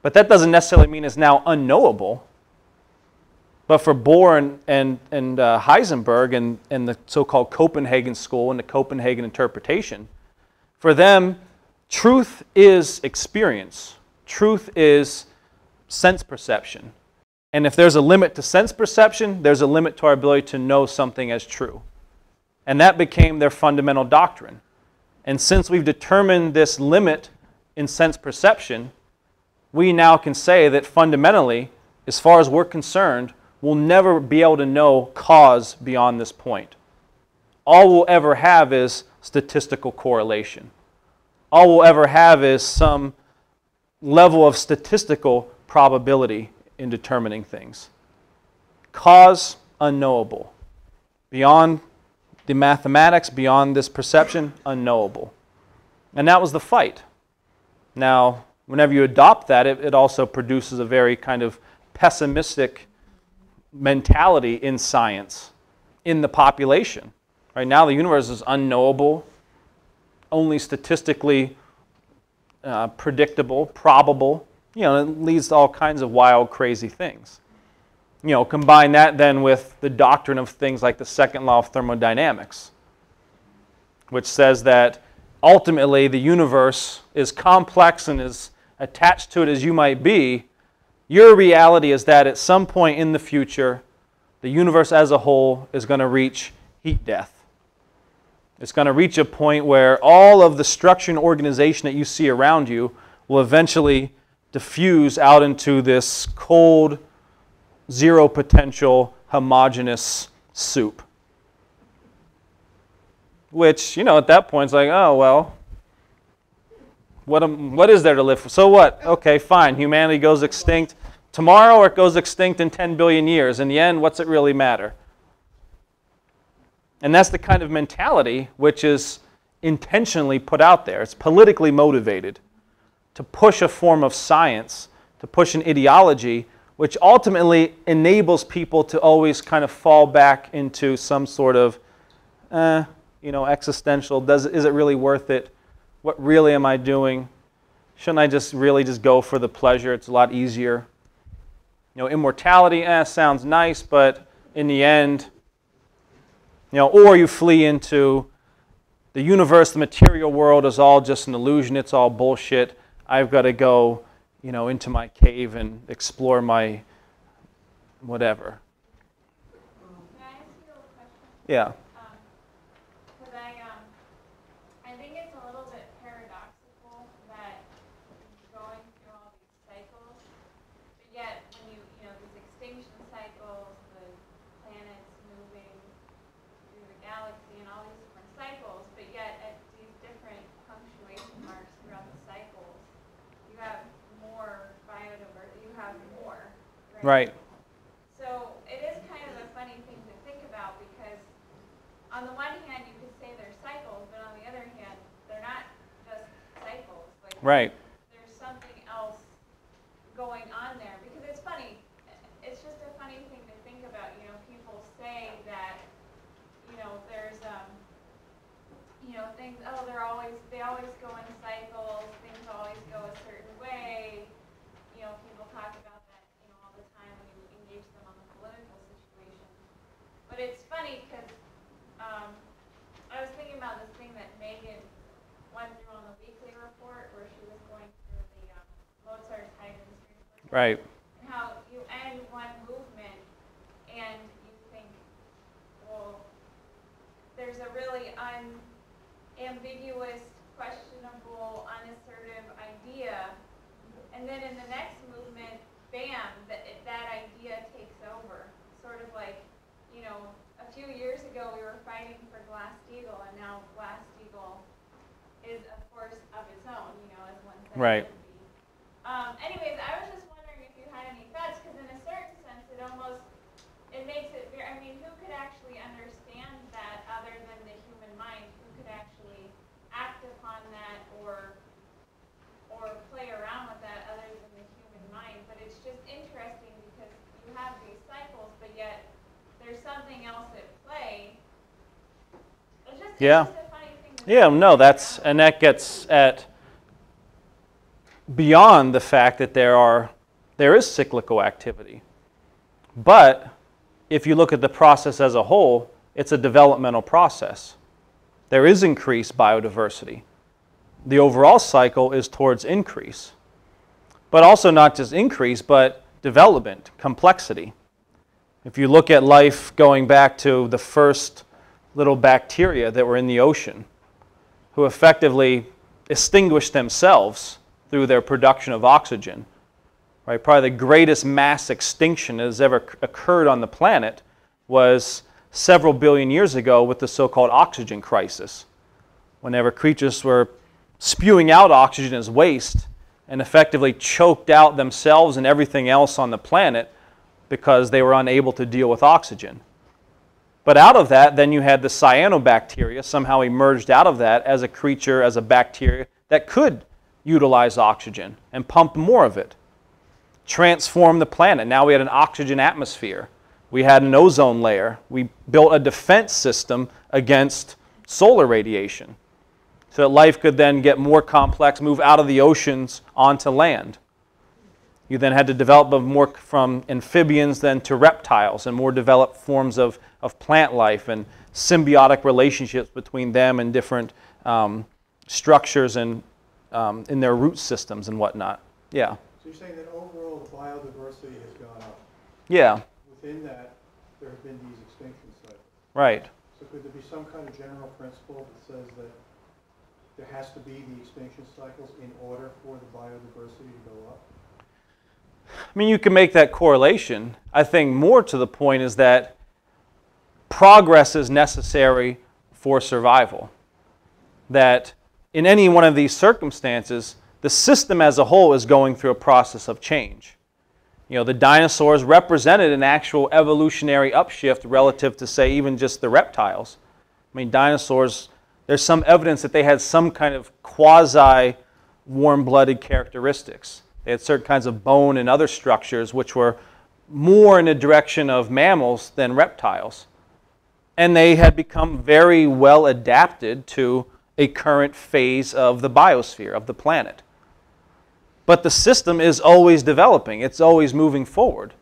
Speaker 1: But that doesn't necessarily mean it's now unknowable. But for Bohr and, and, and uh, Heisenberg and, and the so called Copenhagen school and the Copenhagen interpretation, for them, truth is experience, truth is sense perception. And if there's a limit to sense perception, there's a limit to our ability to know something as true. And that became their fundamental doctrine. And since we've determined this limit in sense perception, we now can say that fundamentally, as far as we're concerned, we'll never be able to know cause beyond this point. All we'll ever have is statistical correlation. All we'll ever have is some level of statistical probability in determining things. Cause unknowable. Beyond the mathematics, beyond this perception, unknowable. And that was the fight. Now, whenever you adopt that, it, it also produces a very kind of pessimistic mentality in science, in the population. Right now, the universe is unknowable, only statistically uh, predictable, probable. You know, it leads to all kinds of wild, crazy things. You know, combine that then with the doctrine of things like the second law of thermodynamics, which says that ultimately the universe is complex and as attached to it as you might be, your reality is that at some point in the future, the universe as a whole is going to reach heat death. It's going to reach a point where all of the structure and organization that you see around you will eventually diffuse out into this cold, zero potential, homogeneous soup. Which, you know, at that point, it's like, oh, well, what, am, what is there to live for? So what? Okay, fine. Humanity goes extinct tomorrow or it goes extinct in 10 billion years. In the end, what's it really matter? And that's the kind of mentality which is intentionally put out there. It's politically motivated to push a form of science, to push an ideology, which ultimately enables people to always kind of fall back into some sort of, eh, you know, existential. Does is it really worth it? What really am I doing? Shouldn't I just really just go for the pleasure? It's a lot easier. You know, immortality eh, sounds nice, but in the end, you know, or you flee into the universe, the material world is all just an illusion. It's all bullshit. I've got to go, you know, into my cave and explore my whatever.
Speaker 4: Can I ask you a question?
Speaker 1: Yeah.
Speaker 4: Because I, um, I think it's a little bit paradoxical that going through all these cycles, but yet when you, you know, these extinction cycles, the planets moving through the galaxy and all these different cycles, but yet at these different punctuation marks throughout the cycles, you have more biodiversity, you have more.
Speaker 1: Right.
Speaker 4: So it is kind of a funny thing to think about because on the one hand, you could say they're cycles, but on the other hand, they're not just cycles. Like
Speaker 1: Right.
Speaker 4: there's something else going on there because it's funny. It's just a funny thing to think about. You know, people say that you know there's um you know things. Oh, they're always they always go in cycles. Things always go a certain way. You know, people talk about that you know all the time when you engage them on the political situation. But it's funny because um, I was thinking about this thing that Megan went through on the weekly report where she was going through the um, Mozart's Haydn Street.
Speaker 1: Right.
Speaker 4: And how you end one movement and you think, well, there's a really unambiguous, questionable, unassertive idea. And then in the next movement, bam, that, that idea takes over. Sort of like, you know, a few years ago we were fighting for Glass-Steagall and now Glass-Steagall is a force of its own, you know, as one said. it
Speaker 1: Right.
Speaker 4: would be. Um, anyways, I was just wondering if you had any thoughts, because in a certain sense, it almost, it makes it very, I mean, who could actually understand that other than the human mind? Who could actually act upon that or, or play around with that other than the human mind? But it's just interesting because you have these cycles, but yet there's something else at play. It's just, it's
Speaker 1: Yeah. Yeah, no, that's, and that gets at beyond the fact that there are, there is cyclical activity. But if you look at the process as a whole, it's a developmental process. There is increased biodiversity. The overall cycle is towards increase. But also not just increase, but development, complexity. If you look at life going back to the first little bacteria that were in the ocean, who effectively extinguished themselves through their production of oxygen. Right? Probably the greatest mass extinction that has ever occurred on the planet was several billion years ago with the so called oxygen crisis. Whenever creatures were spewing out oxygen as waste and effectively choked out themselves and everything else on the planet because they were unable to deal with oxygen. But out of that, then you had the cyanobacteria somehow emerged out of that as a creature, as a bacteria that could utilize oxygen and pump more of it. Transform the planet. Now we had an oxygen atmosphere. We had an ozone layer. We built a defense system against solar radiation so that life could then get more complex, move out of the oceans onto land. You then had to develop more from amphibians then to reptiles and more developed forms of, of plant life and symbiotic relationships between them and different um, structures and um, in their root systems and whatnot. Yeah.
Speaker 2: So you're saying that overall the biodiversity has gone up.
Speaker 1: Yeah.
Speaker 2: Within that, there have been these extinction cycles.
Speaker 1: Right.
Speaker 2: So could there be some kind of general principle that says that there has to be the extinction cycles in order for the biodiversity to go up?
Speaker 1: I mean, you can make that correlation. I think more to the point is that progress is necessary for survival. That in any one of these circumstances, the system as a whole is going through a process of change. You know, the dinosaurs represented an actual evolutionary upshift relative to, say, even just the reptiles. I mean, dinosaurs, there's some evidence that they had some kind of quasi warm blooded characteristics. They had certain kinds of bone and other structures which were more in the direction of mammals than reptiles. And they had become very well adapted to a current phase of the biosphere, of the planet. But the system is always developing, it's always moving forward.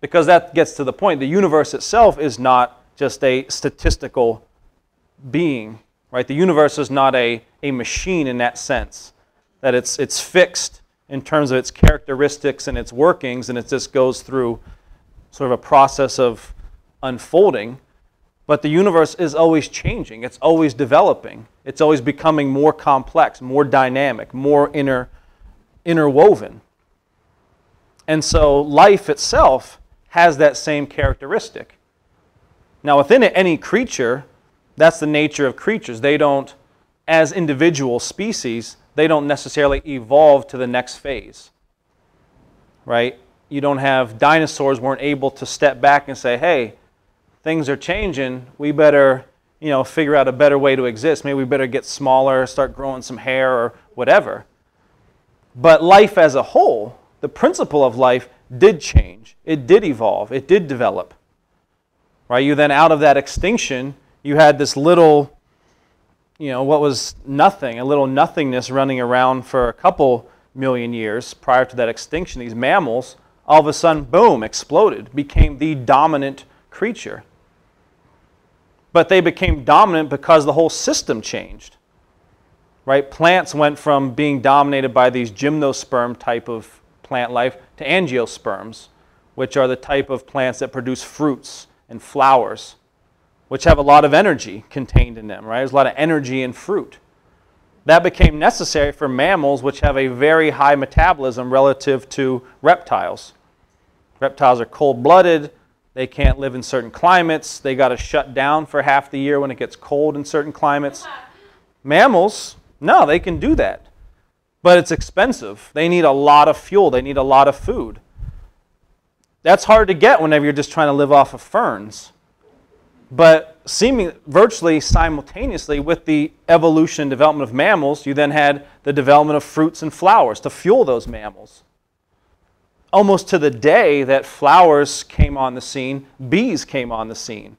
Speaker 1: Because that gets to the point. The universe itself is not just a statistical being, right? The universe is not a, a machine in that sense, that it's, it's fixed in terms of its characteristics and its workings, and it just goes through sort of a process of unfolding. But the universe is always changing, it's always developing, it's always becoming more complex, more dynamic, more inter, interwoven. And so life itself has that same characteristic. Now, within it, any creature, that's the nature of creatures. They don't, as individual species, they don't necessarily evolve to the next phase. Right? You don't have dinosaurs weren't able to step back and say, hey, things are changing. We better, you know, figure out a better way to exist. Maybe we better get smaller, start growing some hair or whatever. But life as a whole, the principle of life did change. It did evolve. It did develop. Right? You then out of that extinction, you had this little you know, what was nothing, a little nothingness running around for a couple million years prior to that extinction, these mammals, all of a sudden, boom, exploded, became the dominant creature. But they became dominant because the whole system changed. Right? Plants went from being dominated by these gymnosperm type of plant life to angiosperms, which are the type of plants that produce fruits and flowers which have a lot of energy contained in them, right? There's a lot of energy in fruit. That became necessary for mammals, which have a very high metabolism relative to reptiles. Reptiles are cold blooded, they can't live in certain climates, they got to shut down for half the year when it gets cold in certain climates. Mammals, no, they can do that. But it's expensive. They need a lot of fuel, they need a lot of food. That's hard to get whenever you're just trying to live off of ferns. But seeming virtually simultaneously with the evolution and development of mammals, you then had the development of fruits and flowers to fuel those mammals. Almost to the day that flowers came on the scene, bees came on the scene,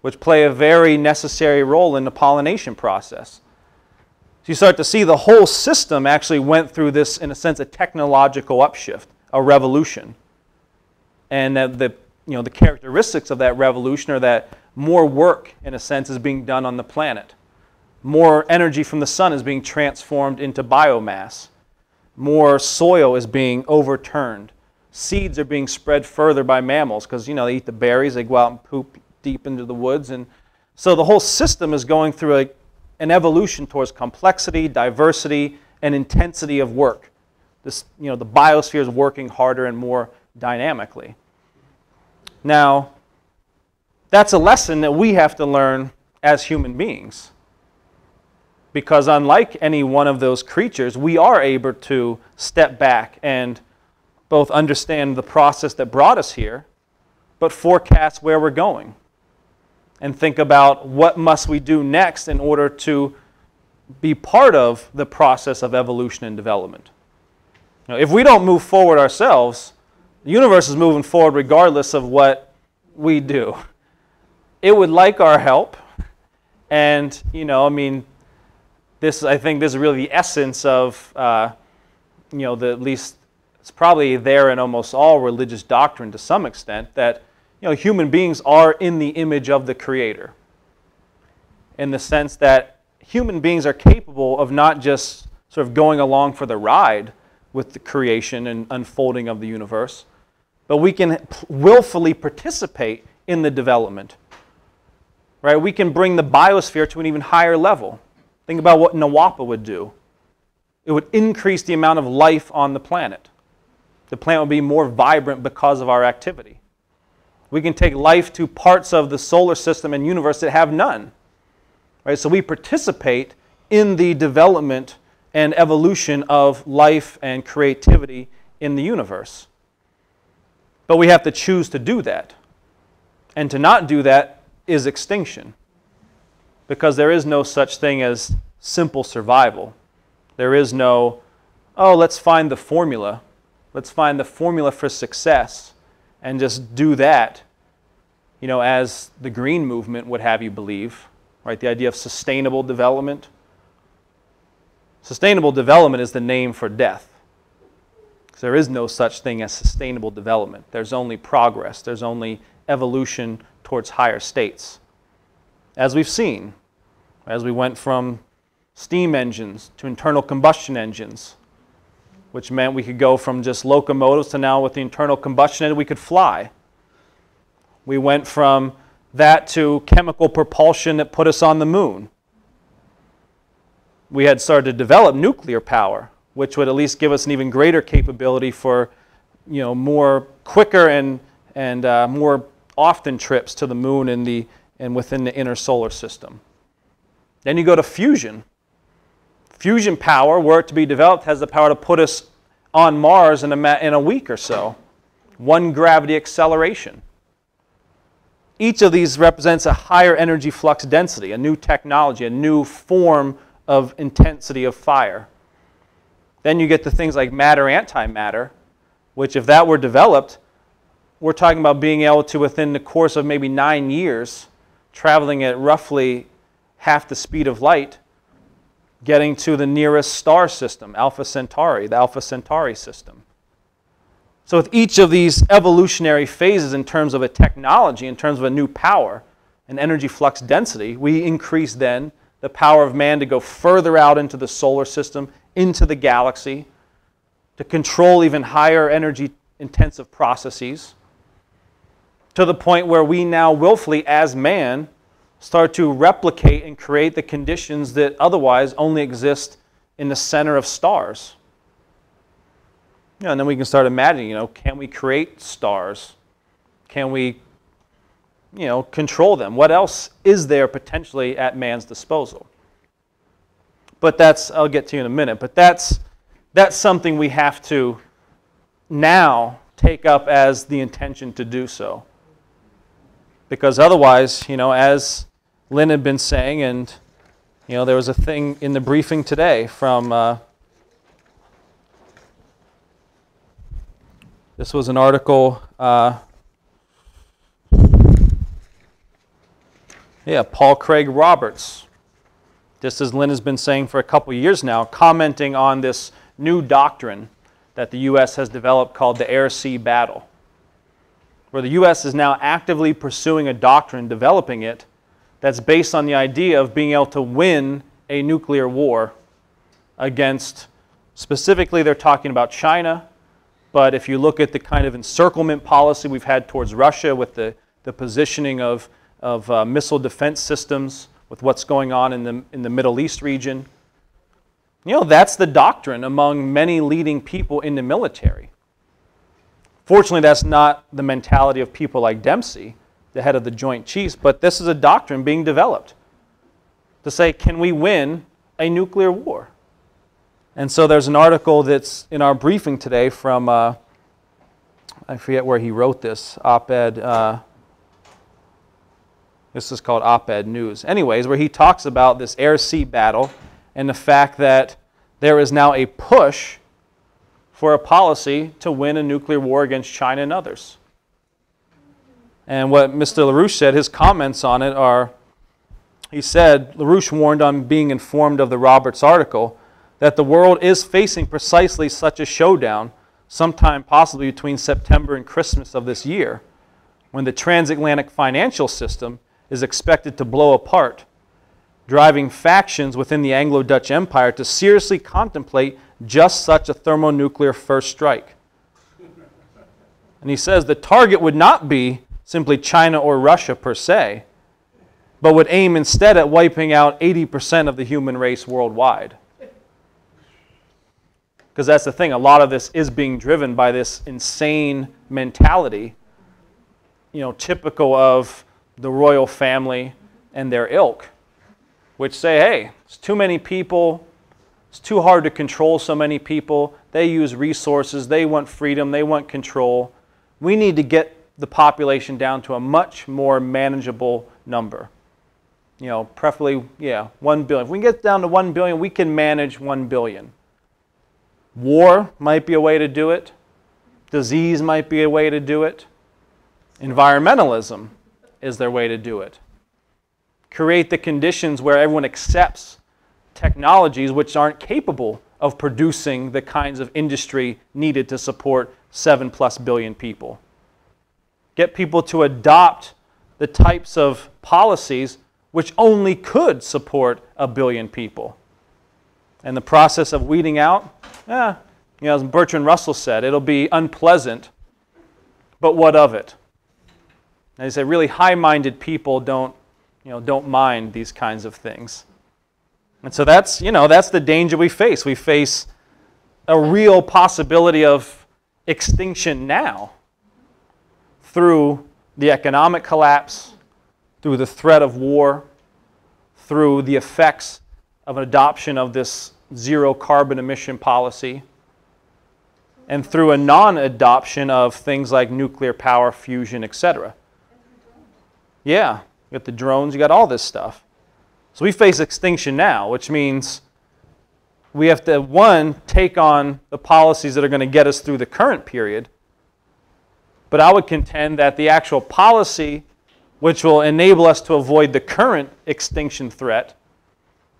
Speaker 1: which play a very necessary role in the pollination process. So you start to see the whole system actually went through this, in a sense, a technological upshift, a revolution. And that the, you know, the characteristics of that revolution are that more work, in a sense, is being done on the planet. More energy from the sun is being transformed into biomass. More soil is being overturned. Seeds are being spread further by mammals because, you know, they eat the berries, they go out and poop deep into the woods. And so the whole system is going through a, an evolution towards complexity, diversity, and intensity of work. This, you know, the biosphere is working harder and more dynamically. Now, that's a lesson that we have to learn as human beings. Because unlike any one of those creatures, we are able to step back and both understand the process that brought us here, but forecast where we're going and think about what must we do next in order to be part of the process of evolution and development. Now, if we don't move forward ourselves, the universe is moving forward regardless of what we do it would like our help. And, you know, I mean, this, I think this is really the essence of, uh, you know, the, at least it's probably there in almost all religious doctrine to some extent that, you know, human beings are in the image of the Creator. In the sense that human beings are capable of not just sort of going along for the ride with the creation and unfolding of the universe, but we can willfully participate in the development right? We can bring the biosphere to an even higher level. Think about what Nawapa would do. It would increase the amount of life on the planet. The planet would be more vibrant because of our activity. We can take life to parts of the solar system and universe that have none. Right? So we participate in the development and evolution of life and creativity in the universe. But we have to choose to do that. And to not do that is extinction. Because there is no such thing as simple survival. There is no, oh, let's find the formula. Let's find the formula for success and just do that, you know, as the green movement would have you believe, right? The idea of sustainable development. Sustainable development is the name for death. There is no such thing as sustainable development. There's only progress, there's only evolution towards higher states. As we've seen, as we went from steam engines to internal combustion engines, which meant we could go from just locomotives to now with the internal combustion engine, we could fly. We went from that to chemical propulsion that put us on the moon. We had started to develop nuclear power, which would at least give us an even greater capability for, you know, more quicker and, and uh, more often trips to the moon and, the, and within the inner solar system. Then you go to fusion. Fusion power, were it to be developed, has the power to put us on Mars in a, in a week or so. One gravity acceleration. Each of these represents a higher energy flux density, a new technology, a new form of intensity of fire. Then you get to things like matter antimatter, which, if that were developed, we're talking about being able to, within the course of maybe nine years, traveling at roughly half the speed of light, getting to the nearest star system, Alpha Centauri, the Alpha Centauri system. So, with each of these evolutionary phases in terms of a technology, in terms of a new power, and energy flux density, we increase then the power of man to go further out into the solar system, into the galaxy, to control even higher energy intensive processes, to the point where we now willfully, as man, start to replicate and create the conditions that otherwise only exist in the center of stars. You know, and then we can start imagining, you know, can we create stars? Can we, you know, control them? What else is there potentially at man's disposal? But that's, I'll get to you in a minute, but that's, that's something we have to now take up as the intention to do so. Because otherwise, you know, as Lyn had been saying, and you know, there was a thing in the briefing today from. Uh, this was an article. Uh, yeah, Paul Craig Roberts, just as Lyn has been saying for a couple years now, commenting on this new doctrine that the U.S. has developed called the air sea battle, where the U.S. is now actively pursuing a doctrine, developing it that's based on the idea of being able to win a nuclear war against, specifically, they're talking about China. But if you look at the kind of encirclement policy we've had towards Russia with the, the positioning of, of uh, missile defense systems, with what's going on in the, in the Middle East region, you know, that's the doctrine among many leading people in the military. Fortunately, that's not the mentality of people like Dempsey the head of the Joint Chiefs, but this is a doctrine being developed to say, can we win a nuclear war? And so there's an article that's in our briefing today from, uh, I forget where he wrote this, op ed. Uh, this is called op ed news. Anyways, where he talks about this air sea battle and the fact that there is now a push for a policy to win a nuclear war against China and others. And what Mr. LaRouche said, his comments on it are he said, LaRouche warned on being informed of the Roberts article that the world is facing precisely such a showdown sometime possibly between September and Christmas of this year when the transatlantic financial system is expected to blow apart, driving factions within the Anglo Dutch Empire to seriously contemplate just such a thermonuclear first strike. And he says the target would not be simply China or Russia per se, but would aim instead at wiping out 80% of the human race worldwide. Because that's the thing, a lot of this is being driven by this insane mentality, you know, typical of the royal family and their ilk, which say, hey, it's too many people, it's too hard to control so many people. They use resources, they want freedom, they want control. We need to get the population down to a much more manageable number. You know, preferably, yeah, 1 billion. If we can get down to 1 billion, we can manage 1 billion. War might be a way to do it. Disease might be a way to do it. Environmentalism is their way to do it. Create the conditions where everyone accepts technologies which aren't capable of producing the kinds of industry needed to support 7 plus billion people. Get people to adopt the types of policies which only could support a billion people. And the process of weeding out, eh, you know, as Bertrand Russell said, it'll be unpleasant, but what of it? And he said, really high-minded people don't, you know, don't mind these kinds of things. And so that's, you know, that's the danger we face. We face a real possibility of extinction now through the economic collapse, through the threat of war, through the effects of an adoption of this zero carbon emission policy, and through a non adoption of things like nuclear power, fusion, etc. Yeah, got the drones, you got all this stuff. So we face extinction now, which means we have to, one, take on the policies that are going to get us through the current period. But I would contend that the actual policy which will enable us to avoid the current extinction threat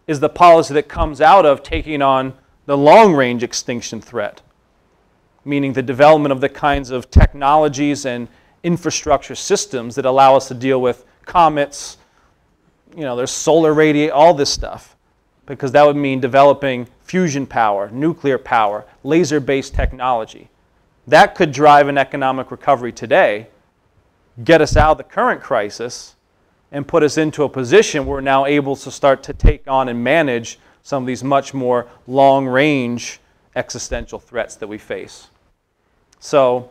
Speaker 1: is the policy that comes out of taking on the long range extinction threat, meaning the development of the kinds of technologies and infrastructure systems that allow us to deal with comets, you know, there's solar radiate, all this stuff, because that would mean developing fusion power, nuclear power, laser based technology. That could drive an economic recovery today, get us out of the current crisis, and put us into a position where we're now able to start to take on and manage some of these much more long range existential threats that we face. So,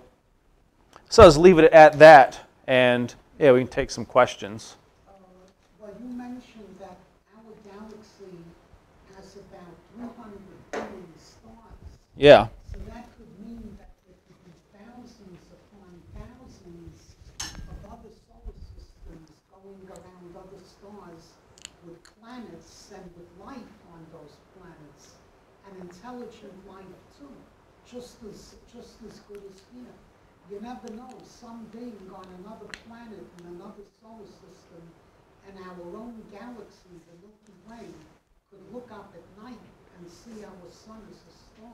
Speaker 1: so let's leave it at that, and yeah, we can take some questions.
Speaker 5: Uh, Well, you mentioned that our galaxy has about 300 billion stars.
Speaker 1: Yeah.
Speaker 5: So that could mean that there could be thousands upon thousands of other solar systems going around other stars with planets and with life on those planets, and intelligent life too, just as, just as good as here. You never know, some being on another planet in another solar system, and our own galaxy, the Milky Way, could look up at night and see our sun as a star.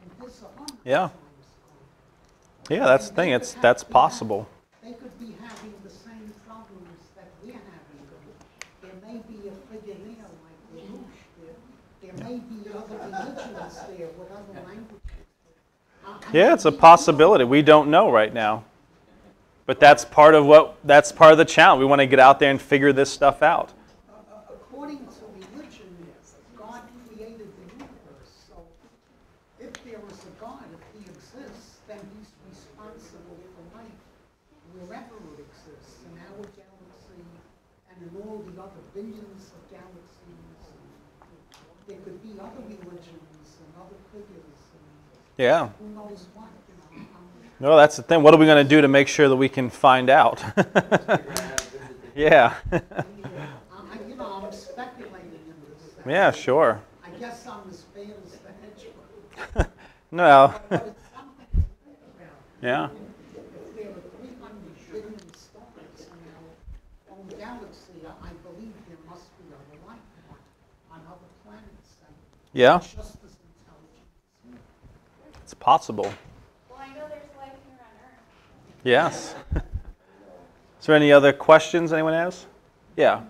Speaker 5: And this a hundred
Speaker 1: Yeah. Yeah, that's the thing. It's that's possible.
Speaker 5: They could be having the same problems that we're having. There may be a figure there like LaRouche there. There may be other religions there with other languages.
Speaker 1: Yeah, it's a
Speaker 5: we- we don't
Speaker 1: possibility. We don't know right now. But that's part of what that's part of the challenge. We want to get out there and figure this stuff out.
Speaker 5: According to religion, God created the universe, so if there is a God, if he exists, then he's responsible for life wherever it exists, in our galaxy and in all the other billions of galaxies. There could be other religions and other figures and
Speaker 1: Yeah.
Speaker 5: who knows what,
Speaker 1: No, that's the thing. What are we going to do to make sure that we can find out? yeah.
Speaker 5: I, um, I- you know, I'm speculating in this.
Speaker 1: yeah, sure.
Speaker 5: I guess I'm as bad as the hedgehog.
Speaker 1: No.
Speaker 5: But it's something to think about.
Speaker 1: yeah.
Speaker 5: There are three hundred billion stars in our own galaxy, I I believe there must be other life on, on other planets
Speaker 1: Yeah.
Speaker 5: just as intelligent as we.
Speaker 1: It's possible.
Speaker 4: Well, I know there's life here on Earth.
Speaker 1: Yes. Is there any other questions anyone has? Yeah.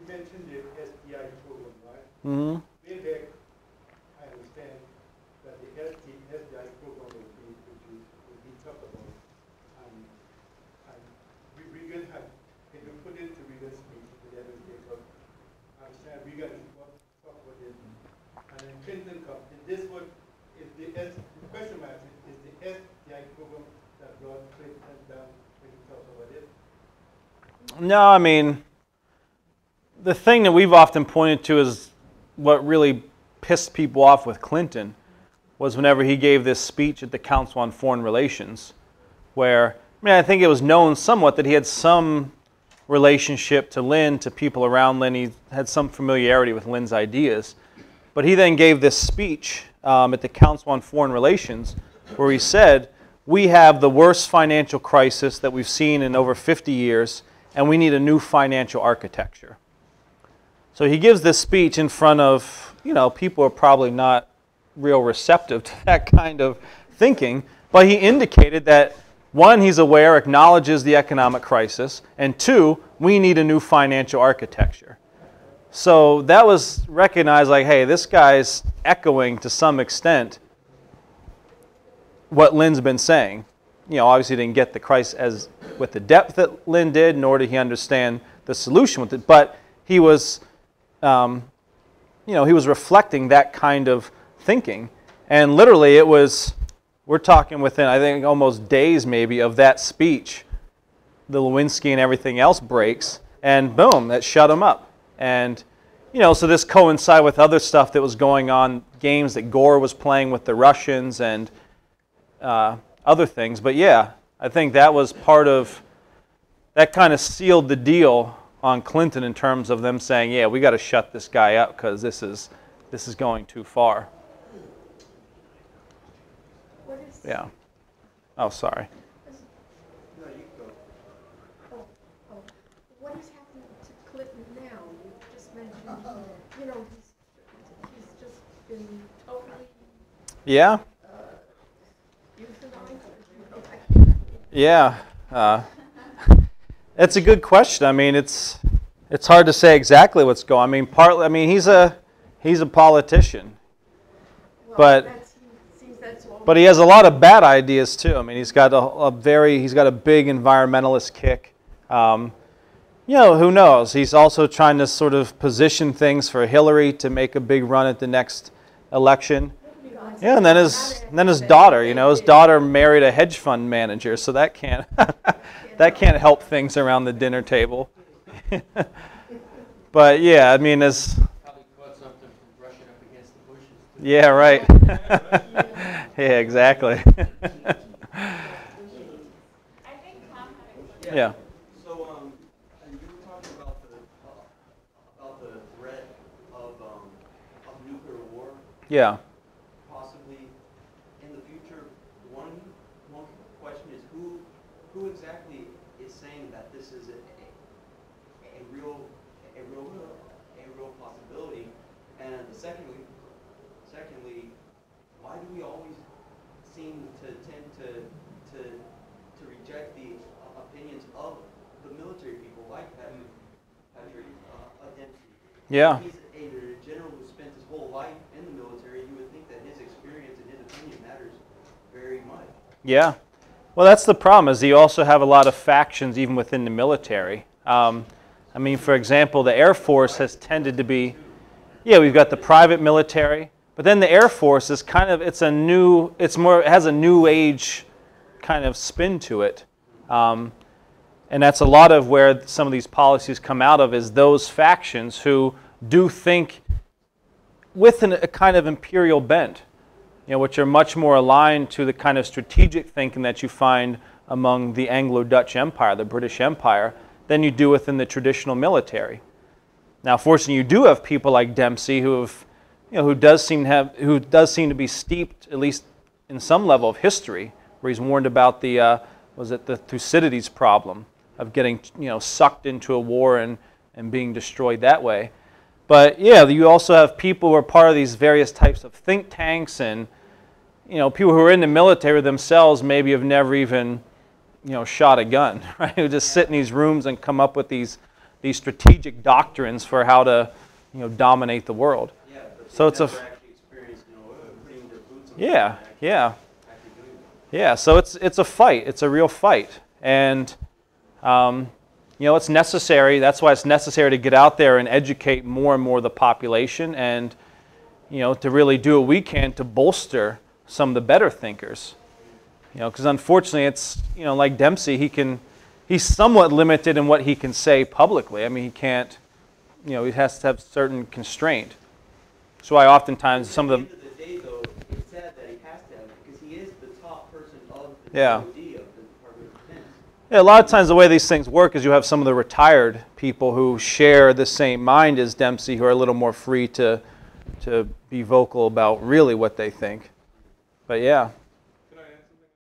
Speaker 3: You mentioned the SDI program, right?
Speaker 1: hmm
Speaker 3: Way back, I understand that the SD SDI program will be, will be, will be talked about. And, and we, we can have, can you put it to the S, question mark, is, is the S the equivalent that brought Clinton down, can you tell us about it?
Speaker 1: No, I mean, the thing that we've often pointed to is what really pissed people off with Clinton was whenever he gave this speech at the Council on Foreign Relations, where, I mean, I think it was known somewhat that he had some relationship to Lyn, to people around Lyn. He had some familiarity with Lyn's ideas. But he then gave this speech um, at the Council on Foreign Relations where he said, We have the worst financial crisis that we've seen in over 50 years, and we need a new financial architecture. So he gives this speech in front of, you know, people are probably not real receptive to that kind of thinking, but he indicated that one, he's aware, acknowledges the economic crisis, and two, we need a new financial architecture. So that was recognized like, hey, this guy's echoing to some extent what Lyn's been saying. You know, obviously didn't get the Christ as with the depth that Lyn did, nor did he understand the solution with it. But he was, um, you know, he was reflecting that kind of thinking, and literally it was. We're talking within, I think, almost days maybe of that speech. The Lewinsky and everything else breaks, and boom, that shut him up. And you know, so this coincided with other stuff that was going on, games that Gore was playing with the Russians and uh, other things. But yeah, I think that was part of that kind of sealed the deal on Clinton in terms of them saying, "Yeah, we got to shut this guy up because this is this is going too far."
Speaker 6: What is,
Speaker 1: Yeah. Oh, sorry.
Speaker 3: No, you go.
Speaker 6: oh, oh, what is happening to Clinton now? You just mentioned, you know, he's, he's just been totally
Speaker 1: Yeah.
Speaker 6: euthanized.
Speaker 1: Yeah, uh, it's a good question. I mean, it's it's hard to say exactly what's going. I mean, partly. I mean, he's a he's a politician,
Speaker 6: Well,
Speaker 1: But-
Speaker 6: that's- that's
Speaker 1: but he has a lot of bad ideas too. I mean, he's got a, a very he's got a big environmentalist kick. Um, you know, who knows? He's also trying to sort of position things for Hillary to make a big run at the next election. Yeah, and then his and then his daughter, you know, his daughter married a hedge fund manager, so that can't that can't help things around the dinner table. but yeah, I mean, as
Speaker 7: Probably caught something from brushing up against the bushes. too.
Speaker 1: yeah, right. yeah, exactly.
Speaker 4: I think Tom had a
Speaker 1: yeah.
Speaker 8: So, um, and you were talking about the, uh, about the threat of, um, of nuclear war,
Speaker 1: Yeah.
Speaker 8: possibly in the future. One, one question is who, who exactly is saying that this is a, a, a real, a real, a real possibility? And secondly, secondly, why do we always seem to tend to, to, to reject the uh, opinions of the military people like Patrick, Patrick uh, Dempsey?
Speaker 1: Yeah.
Speaker 8: He's a general who spent his whole life in the military. You would think that his experience and his opinion matters very much.
Speaker 1: Yeah. Well, that's the problem. Is you also have a lot of factions even within the military. Um, I mean, for example, the Air Force has tended to be, yeah, we've got the private military, but then the Air Force is kind of it's a new, it's more it has a new age kind of spin to it, um, and that's a lot of where some of these policies come out of is those factions who do think with an, a kind of imperial bent you know, which are much more aligned to the kind of strategic thinking that you find among the Anglo-Dutch Empire, the British Empire, than you do within the traditional military. Now, fortunately, you do have people like Dempsey who have, you know, who does seem to have, who does seem to be steeped at least in some level of history, where he's warned about the, uh, was it the Thucydides problem of getting, you know, sucked into a war and, and being destroyed that way. But yeah, you also have people who are part of these various types of think tanks and you know, people who are in the military themselves maybe have never even, you know, shot a gun, right? Who just sit in these rooms and come up with these these strategic doctrines for how to, you know, dominate the world.
Speaker 8: Yeah, but
Speaker 1: So it's a
Speaker 8: never
Speaker 1: f-
Speaker 8: actually experienced, you know, uh, putting their boots on the
Speaker 1: Yeah,
Speaker 8: ground and actually-
Speaker 1: yeah.
Speaker 8: actually doing it.
Speaker 1: Yeah, so it's it's a fight. It's a real fight, and um, you know it's necessary. That's why it's necessary to get out there and educate more and more of the population, and you know to really do what we can to bolster some of the better thinkers. You know, because unfortunately, it's you know like Dempsey, he can he's somewhat limited in what he can say publicly. I mean, he can't, you know, he has to have certain constraint. So I oftentimes some of the
Speaker 8: the end of the day, though, it's sad that he has to have, because he is the top person of the
Speaker 1: Yeah.
Speaker 8: DOD of the Department of Defense.
Speaker 1: A lot of times the way these things work is you have some of the retired people who share the same mind as Dempsey who are a little more free to to be vocal about really what they think. But yeah,